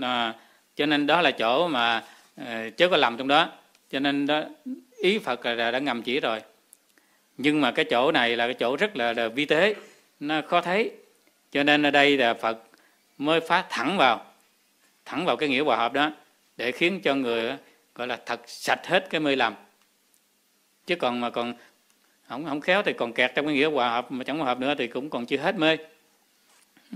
À, cho nên đó là chỗ mà à, chớ có lầm trong đó. Cho nên đó ý phật là đã ngầm chỉ rồi. Nhưng mà cái chỗ này là cái chỗ rất là, là vi tế. Nó khó thấy. Cho nên ở đây là phật mới phá thẳng vào thẳng vào cái nghĩa hòa hợp đó để khiến cho người gọi là thật sạch hết cái mê lầm. Chứ còn mà còn không không khéo thì còn kẹt trong cái nghĩa hòa hợp mà chẳng hòa hợp nữa thì cũng còn chưa hết mê.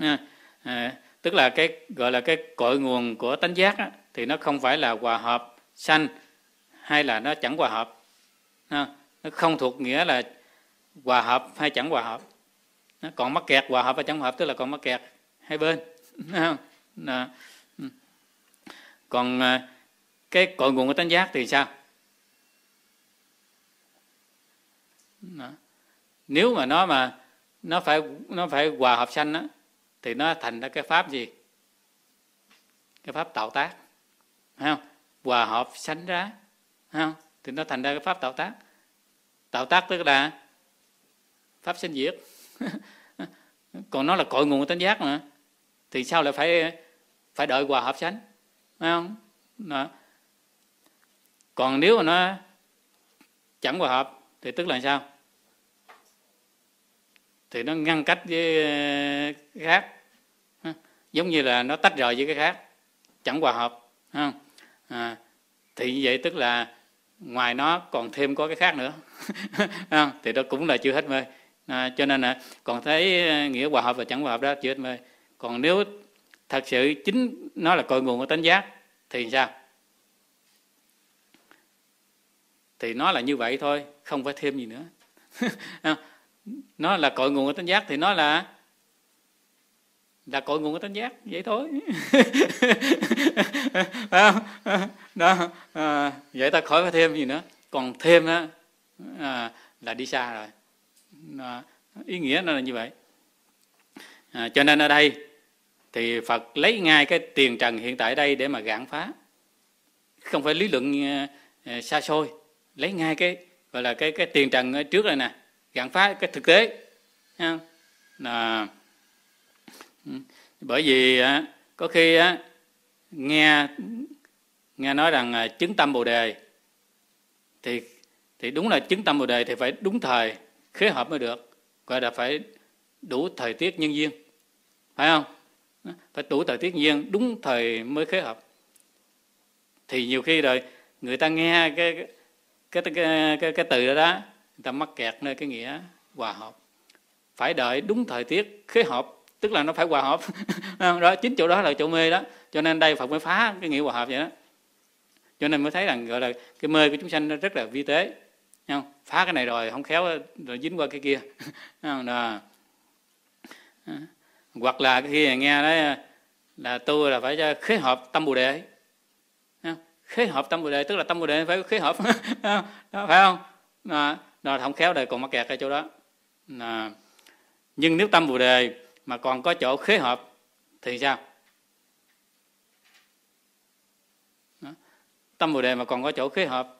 À, à, tức là cái gọi là cái cội nguồn của tánh giác á, thì nó không phải là hòa hợp sanh hay là nó chẳng hòa hợp nó không thuộc nghĩa là hòa hợp hay chẳng hòa hợp. Nó còn mắc kẹt hòa hợp và chẳng hòa hợp tức là còn mắc kẹt hai bên ừ. còn à, cái cội nguồn của tánh giác thì sao? Nếu mà nó mà nó phải nó phải hòa hợp sanh á thì nó thành ra cái pháp gì? Cái pháp tạo tác. Thấy không? Hòa hợp sánh ra. Thấy không? Thì nó thành ra cái pháp tạo tác. Tạo tác tức là pháp sinh diệt. Còn nó là cội nguồn của tánh giác mà. Thì sao lại phải phải đợi hòa hợp sánh Thấy không? Đó. còn nếu mà nó chẳng hòa hợp, thì tức là sao? Thì nó ngăn cách với ờ, khác giống như là nó tách rời với cái khác. Chẳng hòa hợp không? À, thì như vậy tức là ngoài nó còn thêm có cái khác nữa. Không? thì đó cũng là chưa hết mê. À, cho nên là còn thấy à, nghĩa hòa hợp và chẳng hòa hợp đó chưa hết mê. Còn nếu thật sự chính nó là cội nguồn của tánh giác thì sao? Thì nó là như vậy thôi không phải thêm gì nữa. Nó là cội nguồn của tánh giác thì nó là là cội nguồn của tánh giác vậy thôi. Đó. À, vậy ta khỏi phải thêm gì nữa. Còn thêm á à, là đi xa rồi. À, ý nghĩa nó là như vậy. À, cho nên ở đây thì Phật lấy ngay cái tiền trần hiện tại đây để mà gạn phá. Không phải lý luận à, à, xa xôi. Lấy ngay cái gọi là cái cái tiền trần ở trước đây nè. Gạn phá cái thực tế. À, là Ừ. bởi vì à, có khi à, nghe nghe nói rằng à, chứng tâm bồ đề thì thì đúng là chứng tâm bồ đề thì phải đúng thời khế hợp mới được. Gọi là phải đủ thời tiết nhân duyên. Phải không? Phải đủ thời tiết duyên đúng thời mới khế hợp. Thì nhiều khi rồi người ta nghe cái cái cái cái, cái, cái từ đó, đó người ta mắc kẹt nơi cái nghĩa hòa hợp. Phải đợi đúng thời tiết khế hợp tức là nó phải hòa hợp. Đó chính chỗ đó là chỗ mê đó. Cho nên đây phật mới phá cái nghĩa hòa hợp vậy đó. Cho nên mới thấy rằng gọi là cái mê của chúng sanh nó rất là vi tế. Không? phá cái này rồi không khéo rồi dính qua cái kia. Đó. Hoặc là khi nghe đấy là tu là phải khế hợp tâm bồ đề. Khế hợp tâm bồ đề tức là tâm bồ đề phải khế hợp. Đó, phải không? Đó, đó không khéo đây còn mắc kẹt ở chỗ đó. Đó. nhưng nếu tâm bồ đề mà còn có chỗ khế hợp thì sao? Đó. tâm bồ đề mà còn có chỗ khế hợp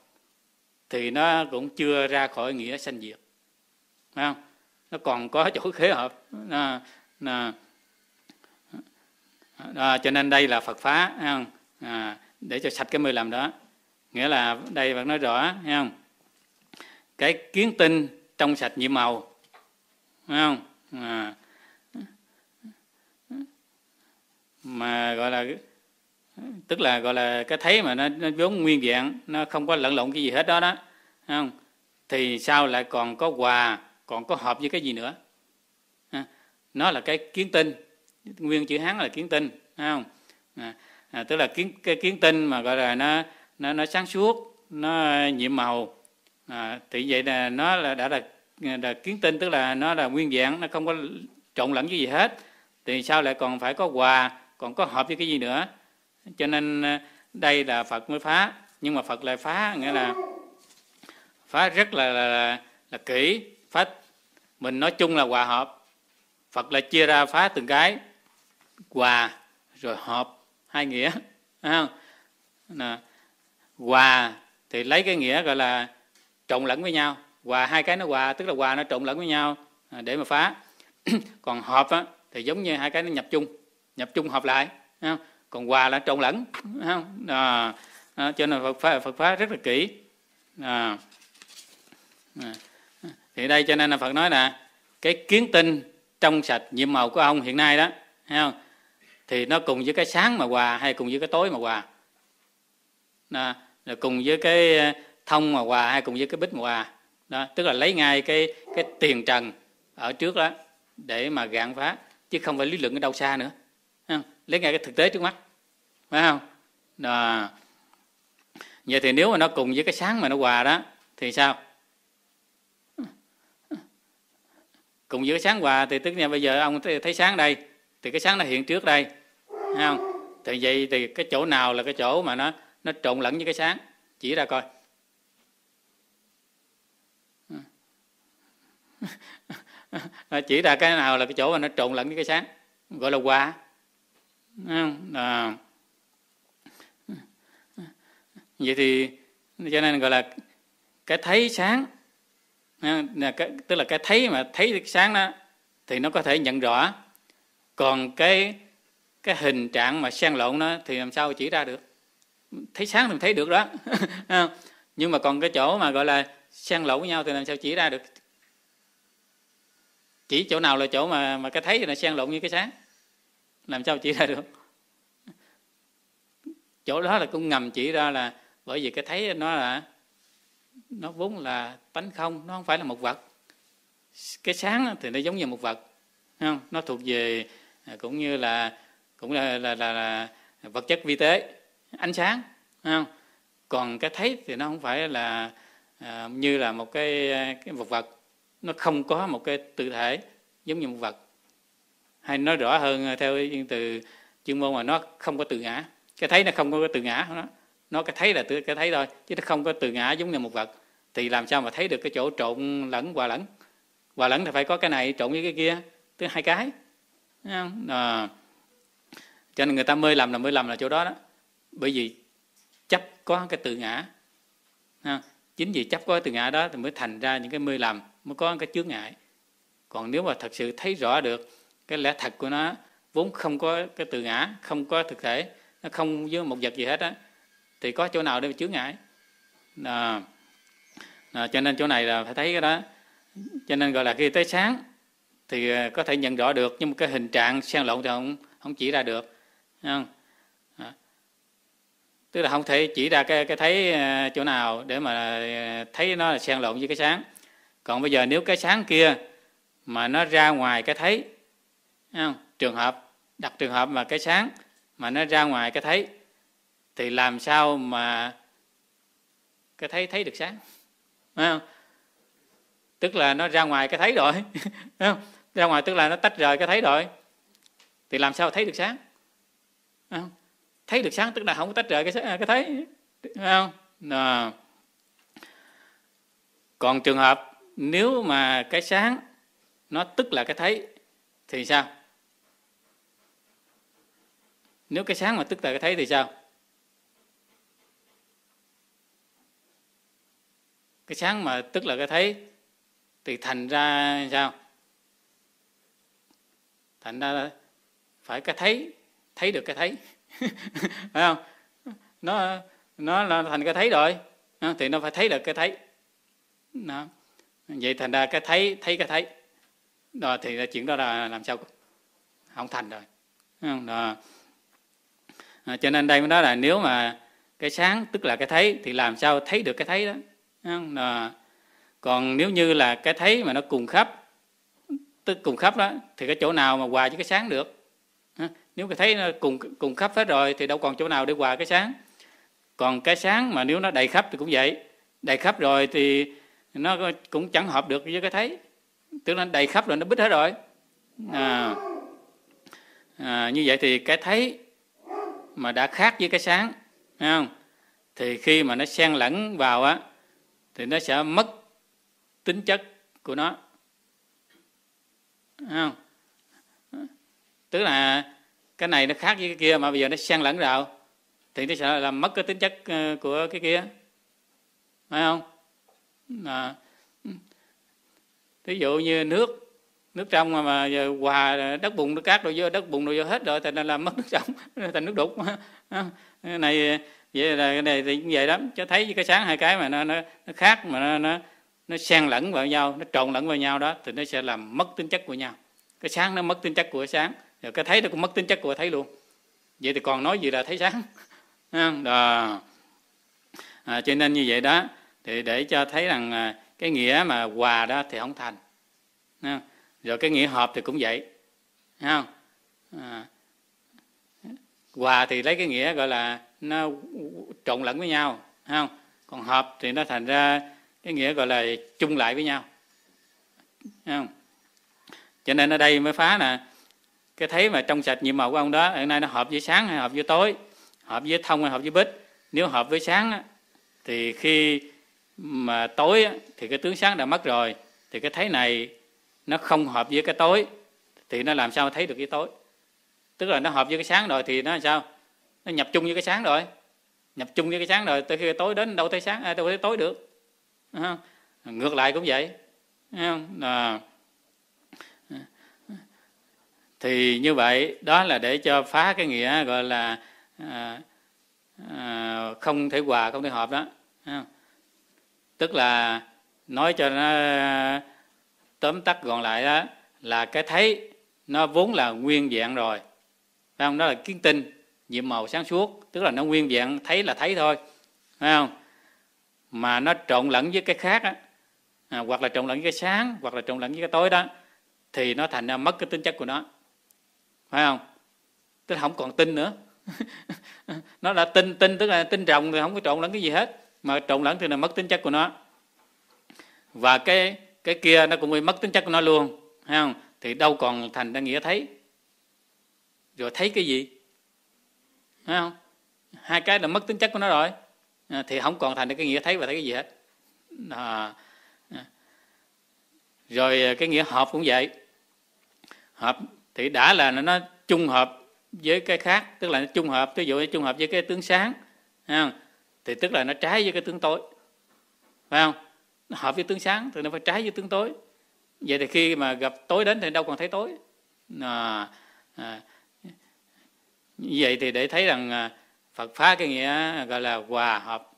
thì nó cũng chưa ra khỏi nghĩa sanh diệt. Phải không? Nó còn có chỗ khế hợp. Đó, đó cho nên đây là Phật phá không? À, để cho sạch cái mười làm đó. Nghĩa là đây Phật nói rõ thấy không? Cái kiến tinh trong sạch nhiệm màu phải không? À, mà gọi là tức là gọi là cái thấy mà nó, nó vốn nguyên dạng nó không có lẫn lộn cái gì hết đó đó không? Thì sao lại còn có hòa còn có hợp với cái gì nữa? Nó là cái kiến tinh. Nguyên chữ hán là kiến tinh không? À, à, tức là kiến cái kiến tinh mà gọi là nó nó nó sáng suốt nó nhiệm màu. À, thì vậy là nó là đã là, là kiến tinh tức là nó là nguyên dạng nó không có trộn lẫn cái gì hết. Thì sao lại còn phải có hòa còn có hợp với cái gì nữa? Cho nên à, đây là Phật mới phá. Nhưng mà Phật lại phá nghĩa là phá rất là là, là, là kỹ. Phá mình nói chung là hòa hợp. Phật lại chia ra phá từng cái. Hòa rồi hợp hai nghĩa. Không? Nà, hòa thì lấy cái nghĩa gọi là trộn lẫn với nhau. Hòa hai cái nó hòa tức là hòa nó trộn lẫn với nhau à, để mà phá. Còn hợp á, thì giống như hai cái nó nhập chung nhập chung hợp lại không? còn hòa là trộn lẫn không? À, à, cho nên Phật phá, Phật phá rất là kỹ à, à, thì đây cho nên là Phật nói là cái kiến tinh trong sạch nhiệm màu của ông hiện nay đó thấy không thì nó cùng với cái sáng mà hòa hay cùng với cái tối mà hòa đó, là cùng với cái ờ, thông mà hòa hay cùng với cái bích mà hòa đó tức là lấy ngay cái cái tiền trần ở trước đó để mà gạn phá chứ không phải lý luận ở đâu xa nữa? Lấy ngay cái thực tế trước mắt. Phải không? Đó. vậy thì nếu mà nó cùng với cái sáng mà nó hòa đó, thì sao? Cùng với cái sáng hòa thì tức là bây giờ ông thấy sáng đây, thì cái sáng nó hiện trước đây. Thấy không? Thì vậy thì cái chỗ nào là cái chỗ mà nó nó trộn lẫn với cái sáng? Chỉ ra coi. Chỉ ra cái nào là cái chỗ mà nó trộn lẫn với cái sáng? Gọi là hòa à, vậy thì cho nên gọi là cái thấy sáng. Là cái, tức là cái thấy mà thấy sáng đó thì nó có thể nhận rõ. Còn cái cái hình trạng mà xen lộn đó thì làm sao chỉ ra được? Thấy sáng thì thấy được đó. Nhưng mà còn cái chỗ mà gọi là xen lộn với nhau thì làm sao chỉ ra được? Chỉ chỗ nào là chỗ mà mà cái thấy là xen lộn như cái sáng làm sao chỉ ra được chỗ đó là cũng ngầm chỉ ra là bởi vì cái thấy nó là nó vốn là tánh không nó không phải là một vật cái sáng thì nó giống như một vật không? nó thuộc về à, cũng như là cũng là là, là, là vật chất vi tế ánh sáng không? còn cái thấy thì nó không phải là à, như là một cái à, cái vật vật nó không có một cái tự thể giống như một vật hay nói rõ hơn ờ, theo từ chuyên môn mà nó không có tự ngã. Cái thấy nó không có từ tự ngã nó. Nó cái thấy là cái thấy thôi, chứ nó không có tự ngã giống như một vật. Thì làm sao mà thấy được cái chỗ trộn lẫn hòa lẫn? Hòa lẫn thì phải có cái này, trộn với cái kia. Tức hai cái à. cho nên người ta mới làm là mới làm là chỗ đó đó. Bởi vì chấp có cái tự ngã. À. chính vì chấp có cái tự ngã đó thì mới thành ra những cái mê làm mới có cái chướng ngại. Còn nếu mà thật sự thấy rõ được cái lẽ thật của nó vốn không có cái từ ngã không có thực thể nó không với một vật gì hết á thì có chỗ nào để mà chướng ngại à, à, cho nên chỗ này là phải thấy cái đó cho nên gọi là khi tới sáng thì ờ, có thể nhận rõ được nhưng mà cái hình trạng xen lộn thì không không chỉ ra được không? À. tức là không thể chỉ ra cái cái thấy ờ, chỗ nào để mà ờ, thấy nó là xen lộn với cái sáng còn bây giờ nếu cái sáng kia mà nó ra ngoài cái thấy không? trường hợp, đặt trường hợp mà cái sáng mà nó ra ngoài cái thấy, thì làm sao mà cái thấy thấy được sáng Phải không? tức là nó ra ngoài cái thấy rồi không? ra ngoài tức là nó tách rời cái thấy rồi thì làm sao thấy được sáng không? thấy được sáng tức là không có tách rời cái cái thấy không à. còn trường hợp, nếu mà cái sáng nó tức là cái thấy thì sao? Nếu cái sáng mà tức là cái thấy thì sao? Cái sáng mà tức là cái thấy thì thành ra sao? Thành ra phải cái thấy thấy được cái thấy. Phải không? Nó nó là thành cái thấy rồi. Thì nó phải thấy được cái thấy. Đó. vậy thành ra cái thấy thấy cái thấy đó thì chuyện đó là làm sao không thành rồi. Đó. À, cho nên đây mới nói là nếu mà cái sáng tức là cái thấy thì làm sao thấy được cái thấy đó. Đó. còn nếu như là cái thấy mà nó cùng khắp tức cùng khắp đó thì cái chỗ nào mà hòa với cái sáng được? Nếu cái thấy nó cùng cùng khắp hết rồi thì đâu còn chỗ nào để hòa cái sáng. Còn cái sáng mà nếu nó đầy khắp thì cũng vậy. Đầy khắp rồi thì nó cũng chẳng hợp được với cái thấy tức là đầy khắp rồi nó bít hết rồi. À, à, như vậy thì cái thấy mà đã khác với cái sáng không? Thì khi mà nó xen lẫn vào á thì nó sẽ mất tính chất của nó. Không? Tức là cái này nó khác với cái kia mà bây giờ nó xen lẫn vào thì nó sẽ làm mất cái tính chất ờ, của cái kia. Phải không? À, ví dụ như nước nước trong mà, mà giờ hòa đất bùn nước cát rồi vô đất bùn rồi vô hết rồi thì nên làm mất nước trong thành nước đục. Cái này vậy là cái này thì cũng vậy lắm. Cho thấy cái sáng hai cái mà nó nó, nó khác mà nó nó nó xen lẫn vào nhau nó trộn lẫn vào nhau đó thì nó sẽ làm mất tính chất của nhau. Cái sáng nó mất tính chất của cái sáng. Rồi cái thấy nó cũng mất tính chất của thấy luôn. Vậy thì còn nói gì là thấy sáng? Đó. À, cho nên như vậy đó thì để cho thấy rằng à, cái nghĩa mà hòa đó thì không thành. Rồi cái nghĩa hợp thì cũng vậy. Không? À, hòa thì lấy cái nghĩa gọi là nó trộn lẫn với nhau. Không? Còn hợp thì nó thành ra cái nghĩa gọi là chung lại với nhau. Không? Cho nên ở đây mới phá nè. Cái thấy mà trong sạch nhiệm màu của ông đó hiện nay nó hợp với sáng hay hợp với tối? Hợp với thông hay hợp với bích? Nếu hợp với sáng thì khi mà tối thì cái tướng sáng đã mất rồi thì cái thấy này nó không hợp với cái tối thì nó làm sao thấy được cái tối? Tức là nó hợp với cái sáng rồi thì nó làm sao? Nó nhập chung với cái sáng rồi. Nhập chung với cái sáng rồi tới khi tối đến đâu thấy sáng à, đâu thấy tối được. À, ngược lại cũng vậy? À, thì như vậy đó là để cho phá cái nghĩa gọi là à, à, không thể hòa không thể hợp đó. À, tức là nói cho nó tóm tắt gọn lại đó là cái thấy nó vốn là nguyên dạng rồi. Phải không? Đó là kiến tinh nhiệm màu sáng suốt tức là nó nguyên dạng thấy là thấy thôi. Phải không? Mà nó trộn lẫn với cái khác á à, hoặc là trộn lẫn với cái sáng hoặc là trộn lẫn với cái tối đó thì nó thành ra mất cái tính chất của nó. Phải không? Tức là không còn tinh nữa. Nó đã tinh tinh tức là tinh rồng thì không có trộn lẫn cái gì hết mà trộn lẫn thì là mất tính chất của nó. Và cái cái kia nó cũng bị mất tính chất của nó luôn hay không? Thì đâu còn thành ra nghĩa thấy. Rồi thấy cái gì? Hay không? Hai cái là mất tính chất của nó rồi. À, thì không còn thành được cái nghĩa thấy và thấy cái gì hết. À, à. rồi à, cái nghĩa hợp cũng vậy. Hợp thì đã là nó nó chung hợp với cái khác tức là nó chung hợp ví dụ như chung hợp với cái tướng sáng không? Thì tức là nó trái với cái tướng tối. Phải không? Nó hợp với tướng sáng thì nó phải trái với tướng tối. Vậy thì khi mà gặp tối đến thì đâu còn thấy tối. À, à, như vậy thì để thấy rằng à, Phật phá cái nghĩa gọi là hòa hợp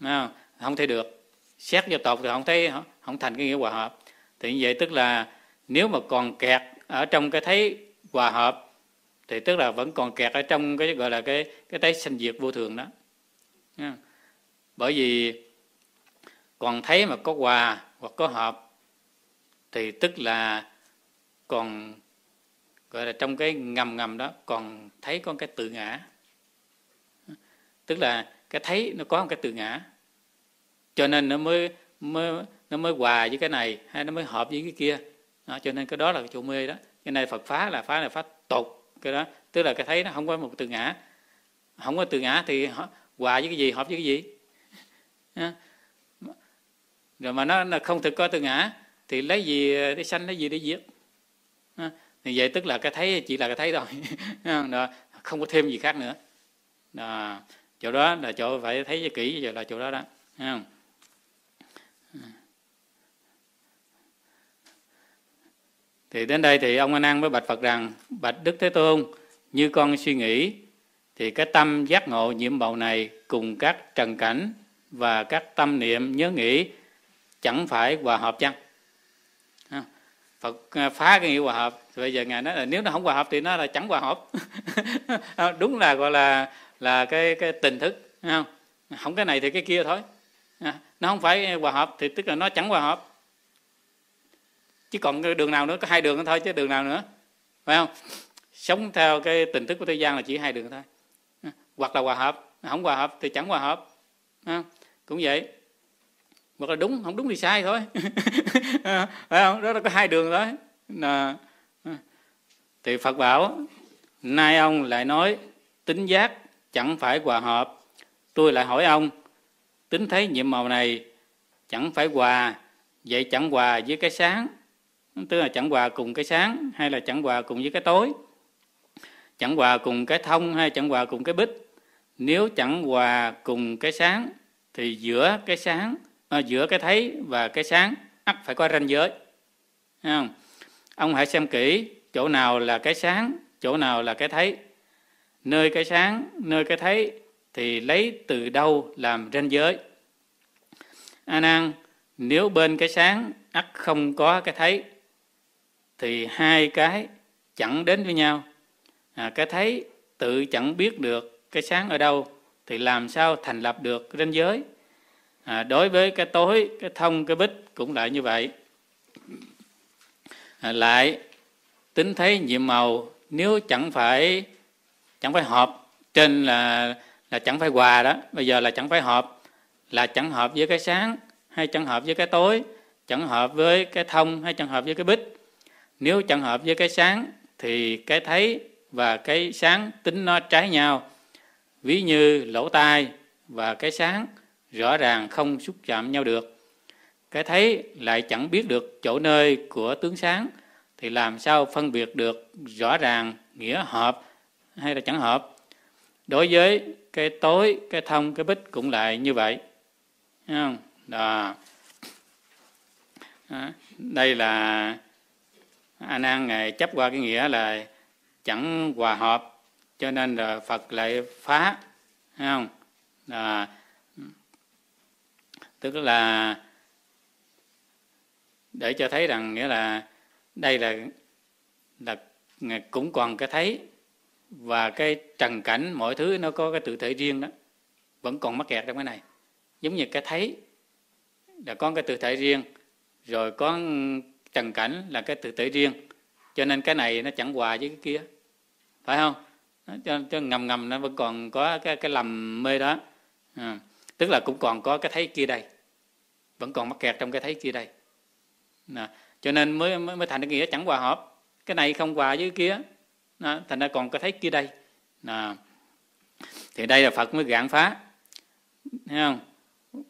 không, không thể được. Xét vô tột thì không thấy không thành cái nghĩa hòa hợp. Thì như vậy tức là nếu mà còn kẹt ở trong cái thấy hòa hợp thì tức là vẫn còn kẹt ở trong cái gọi là cái cái thấy sanh diệt vô thường đó bởi vì còn thấy mà có quà hoặc có hợp thì tức là còn gọi là trong cái ngầm ngầm đó còn thấy có cái tự ngã. Tức là cái thấy nó có một cái tự ngã. Cho nên nó mới mới nó mới hòa với cái này hay nó mới hợp với cái kia. Đó, cho nên cái đó là cái chỗ mê đó. Cái này Phật phá là phá là phá tục cái đó. Tức là cái thấy nó không có một từ ngã. Không có từ ngã thì hòa với cái gì hợp với cái gì? Rồi mà nó, là không thực có tự ngã thì lấy gì để sanh lấy gì để diệt thì vậy tức là cái thấy chỉ là cái thấy thôi. Đó, không? Có thêm gì khác nữa. Đó, chỗ đó là chỗ phải thấy cho kỹ giờ là chỗ đó đó. Không? thì đến đây thì ông A Nan mới bạch Phật rằng bạch Đức Thế Tôn như con suy nghĩ thì cái tâm giác ngộ nhiệm màu này cùng các trần cảnh và các tâm niệm, nhớ nghĩ chẳng phải hòa hợp chăng? Phật à, phá cái nghĩa hòa hợp. Bây giờ ngài nói là nếu nó không hòa hợp thì nó là chẳng hòa hợp. Đúng là gọi là là cái cái tình thức không không, cái này thì cái kia thôi. Nó không phải hòa hợp thì tức là nó chẳng hòa hợp. Chứ còn đường nào nữa, có hai đường thôi chứ đường nào nữa, phải không? Sống theo cái tình thức của thế gian là chỉ hai đường thôi. Hoặc là hòa hợp, không hòa hợp thì chẳng hòa hợp cũng vậy. Hoặc là đúng, không đúng thì sai thôi. À, phải không? Đó là có hai đường thôi. Là à. thì phật bảo, nay ông lại nói, tính giác chẳng phải hòa hợp. Tôi lại hỏi ông, tính thấy nhiệm màu này chẳng phải hòa, vậy chẳng hòa với cái sáng. Tức là chẳng hòa cùng cái sáng, hay là chẳng hòa cùng với cái tối. Chẳng hòa cùng cái thông, hay chẳng hòa cùng cái bích. Nếu chẳng hòa cùng cái sáng thì giữa cái sáng à, giữa cái thấy và cái sáng ắt phải có ranh giới. Không? ông hãy xem kỹ chỗ nào là cái sáng chỗ nào là cái thấy. Nơi cái sáng nơi cái thấy thì lấy từ đâu làm ranh giới. A nan nếu bên cái sáng ắt không có cái thấy thì hai cái chẳng đến với nhau. À, cái thấy tự chẳng biết được cái sáng ở đâu thì làm sao thành lập được ranh giới? À, đối với cái tối cái thông cái bích cũng lại như vậy. À, lại tính thấy nhiệm màu nếu chẳng phải chẳng phải hợp trên là là chẳng phải hòa đó bây giờ là chẳng phải hợp là chẳng hợp với cái sáng hay chẳng hợp với cái tối chẳng hợp với cái thông hay chẳng hợp với cái bích. Nếu chẳng hợp với cái sáng thì cái thấy và cái sáng tính nó trái nhau ví như lỗ tai và cái sáng rõ ràng không xúc chạm nhau được. Cái thấy lại chẳng biết được chỗ nơi của tướng sáng thì làm sao phân biệt được rõ ràng nghĩa hợp hay là chẳng hợp? Đối với cái tối, cái thông, cái bích cũng lại như vậy. Thấy không? Đó. đây là anh nan ngày chấp qua cái nghĩa là chẳng hòa hợp cho nên là phật lại phá, Thấy không? Đó. tức là để cho thấy rằng nghĩa là đây là là cũng còn cái thấy và cái trần cảnh mọi thứ nó có cái tự thể riêng đó, vẫn còn mắc kẹt trong cái này. Giống như cái thấy là có cái tự thể riêng, rồi có trần cảnh là cái tự thể riêng. Cho nên cái này nó chẳng hòa với cái kia, phải không? Cho, cho ngầm ngầm nó vẫn còn có cái cái lầm mê đó. À, tức là cũng còn có cái thấy kia đây. Vẫn còn mắc kẹt trong cái thấy kia đây. À, cho nên mới mới, mới thành cái nghĩa chẳng hòa hợp. Cái này không hòa với kia. À, thành ra còn cái thấy kia đây. À, thì đây là phật mới gạn phá. Thấy không?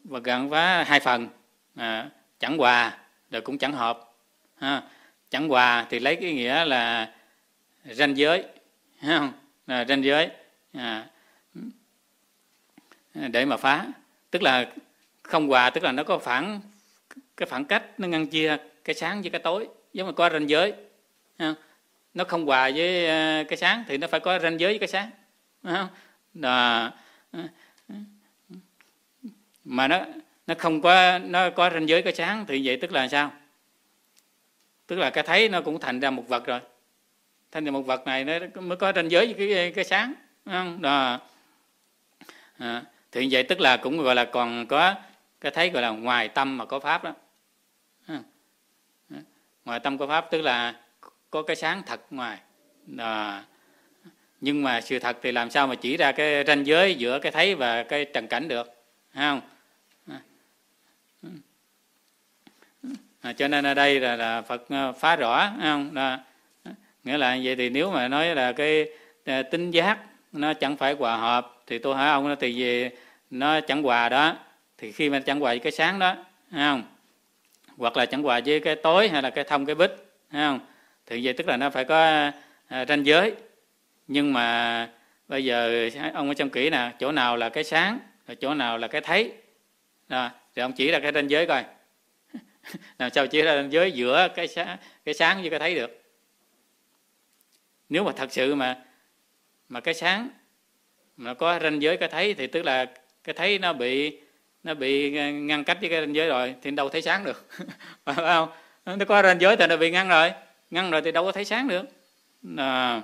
Và gạn phá hai phần. À, chẳng hòa rồi cũng chẳng hợp. Ha. chẳng hòa thì lấy cái nghĩa là ranh giới. Thấy không? À, ranh giới à, ừ. à, để mà phá tức là không hòa tức là nó có phản cái phản cách nó ngăn chia cái sáng với cái tối giống như có ranh giới không? nó không hòa với cái sáng thì nó phải có ranh giới với cái sáng không? Đó. Ừ, ừ. mà nó nó không có nó có ranh giới cái sáng thì vậy tức là sao tức là cái thấy nó cũng thành ra một vật rồi thanh thì một vật này nó mới có ranh giới với cái cái sáng không? Đó. À, thì vậy tức là cũng gọi là còn có cái thấy gọi là ngoài tâm mà có pháp đó. Ngoài tâm có pháp tức là có cái sáng thật ngoài. Đó. Nhưng mà sự thật thì làm sao mà chỉ ra cái ranh giới giữa cái thấy và cái trần cảnh được không? À, cho nên ở đây là, là Phật à, phá rõ không? Đó nghĩa là vậy thì nếu mà nói là cái à, tính giác nó chẳng phải hòa hợp thì tôi hỏi ông nó thì về nó chẳng hòa đó thì khi mà chẳng hòa với cái sáng đó không? Hoặc là chẳng hòa với cái tối hay là cái thông cái bích không? Thì vậy tức là nó phải có à, ranh giới. Nhưng mà bây giờ ông ở trong kỹ nè chỗ nào là cái sáng rồi chỗ nào là cái thấy. Đó, rồi ông chỉ ra cái ranh giới coi. Làm sao chỉ ra ranh giới giữa cái sáng cái sáng với cái thấy được? Nếu mà thật sự mà mà cái sáng mà có ranh giới cái thấy thì tức là cái thấy nó bị nó bị ngăn cách với cái ranh giới rồi thì đâu thấy sáng được. Phải không? Nó có ranh giới thì nó bị ngăn rồi. Ngăn rồi thì đâu có thấy sáng được. À.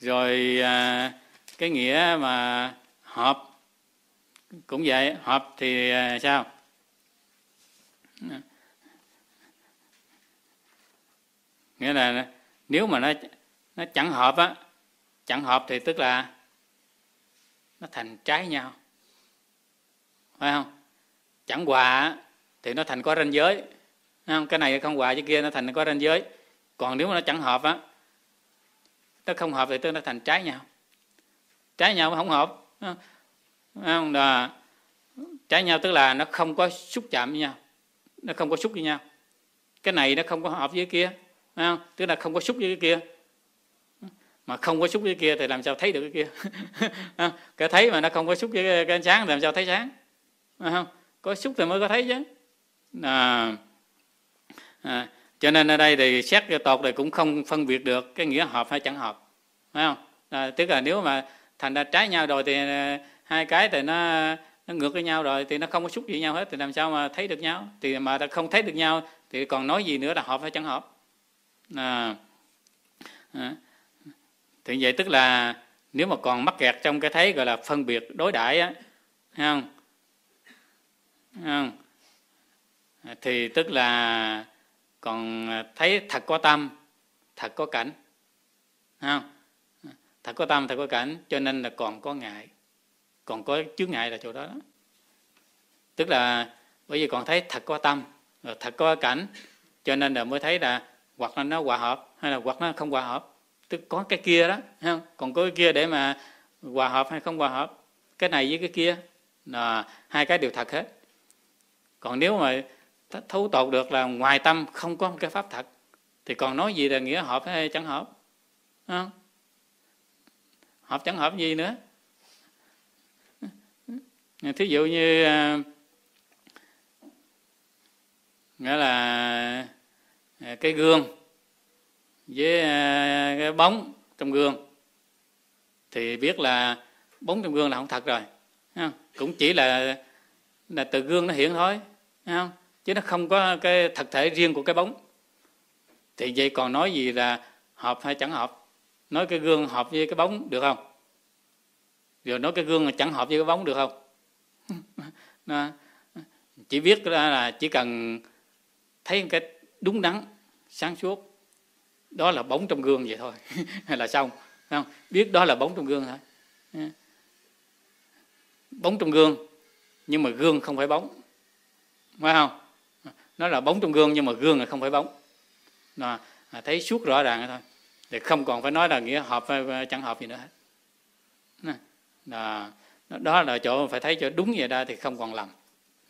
rồi à, cái nghĩa mà hợp cũng vậy. Hợp thì à, sao? Nghĩa là nếu mà nó nó chẳng hợp á, chẳng hợp thì tức là nó thành trái nhau. Phải không? Chẳng hòa thì nó thành có ranh giới. Không? cái này không hòa với kia, nó thành có ranh giới. Còn nếu mà nó chẳng hợp á, nó không hợp thì tức nó thành trái nhau. Trái nhau không hợp không? Là trái nhau tức là nó không có xúc chạm với nhau, nó không có xúc với nhau. Cái này nó không có hợp với kia không? tức là không có xúc với cái kia. Mà không có xúc với cái kia thì làm sao thấy được cái kia? Cái thấy mà nó không có xúc với cái ánh sáng thì làm sao thấy sáng? Không? Có xúc thì mới có thấy chứ. À, à, cho nên ở đây thì xét cho tột thì cũng không phân biệt được cái nghĩa hợp hay chẳng hợp. Phải không? À, tức là nếu mà thành ra trái nhau rồi thì à, hai cái thì nó nó ngược với nhau rồi thì nó không có xúc với nhau hết thì làm sao mà thấy được nhau? Thì mà không thấy được nhau thì còn nói gì nữa là hợp hay chẳng hợp? À, à, thì vậy tức là nếu mà còn mắc kẹt trong cái thấy gọi là phân biệt đối đãi á không không? À, thì tức là còn thấy thật có tâm thật có cảnh không? thật có tâm thật có cảnh cho nên là còn có ngại còn có chướng ngại là chỗ đó, đó. tức là bởi vì còn thấy thật có tâm thật có cảnh cho nên là mới thấy là hoặc là nó hòa hợp, hay là hoặc nó không hòa hợp tức có cái kia đó không? còn có cái kia để mà hòa hợp hay không hòa hợp, cái này với cái kia là hai cái đều thật hết còn nếu mà thấu tột được là ngoài tâm không có một cái pháp thật, thì còn nói gì là nghĩa hợp hay chẳng hợp không? hợp chẳng hợp gì nữa thí dụ như à, nghĩa là Ờ, cái gương với ờ, cái bóng trong gương. Thì biết là bóng trong gương là không thật rồi không? cũng chỉ là là từ gương nó hiện thôi không? chứ nó không có cái thực thể riêng của cái bóng. Thì vậy còn nói gì là hợp hay chẳng hợp? Nói cái gương hợp với cái bóng được không? Rồi nói cái gương là chẳng hợp với cái bóng được không? Chỉ biết là chỉ cần thấy cái đúng đắn sáng suốt. Đó là bóng trong gương vậy thôi. Là xong không? Biết đó là bóng trong gương thôi bóng trong gương nhưng mà gương không phải bóng. Phải không? Nó là bóng trong gương nhưng mà gương là không phải bóng. Nó à, thấy suốt rõ ràng thôi. Thì không còn phải nói là nghĩa hợp hay chẳng hợp gì nữa hết. Đó, đó là chỗ phải thấy cho đúng vậy đó thì không còn lầm.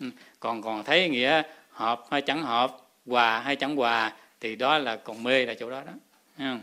Ừ. Còn còn thấy nghĩa hợp hay chẳng hợp hòa hay chẳng hòa thì đó là còn mê là chỗ đó đó không?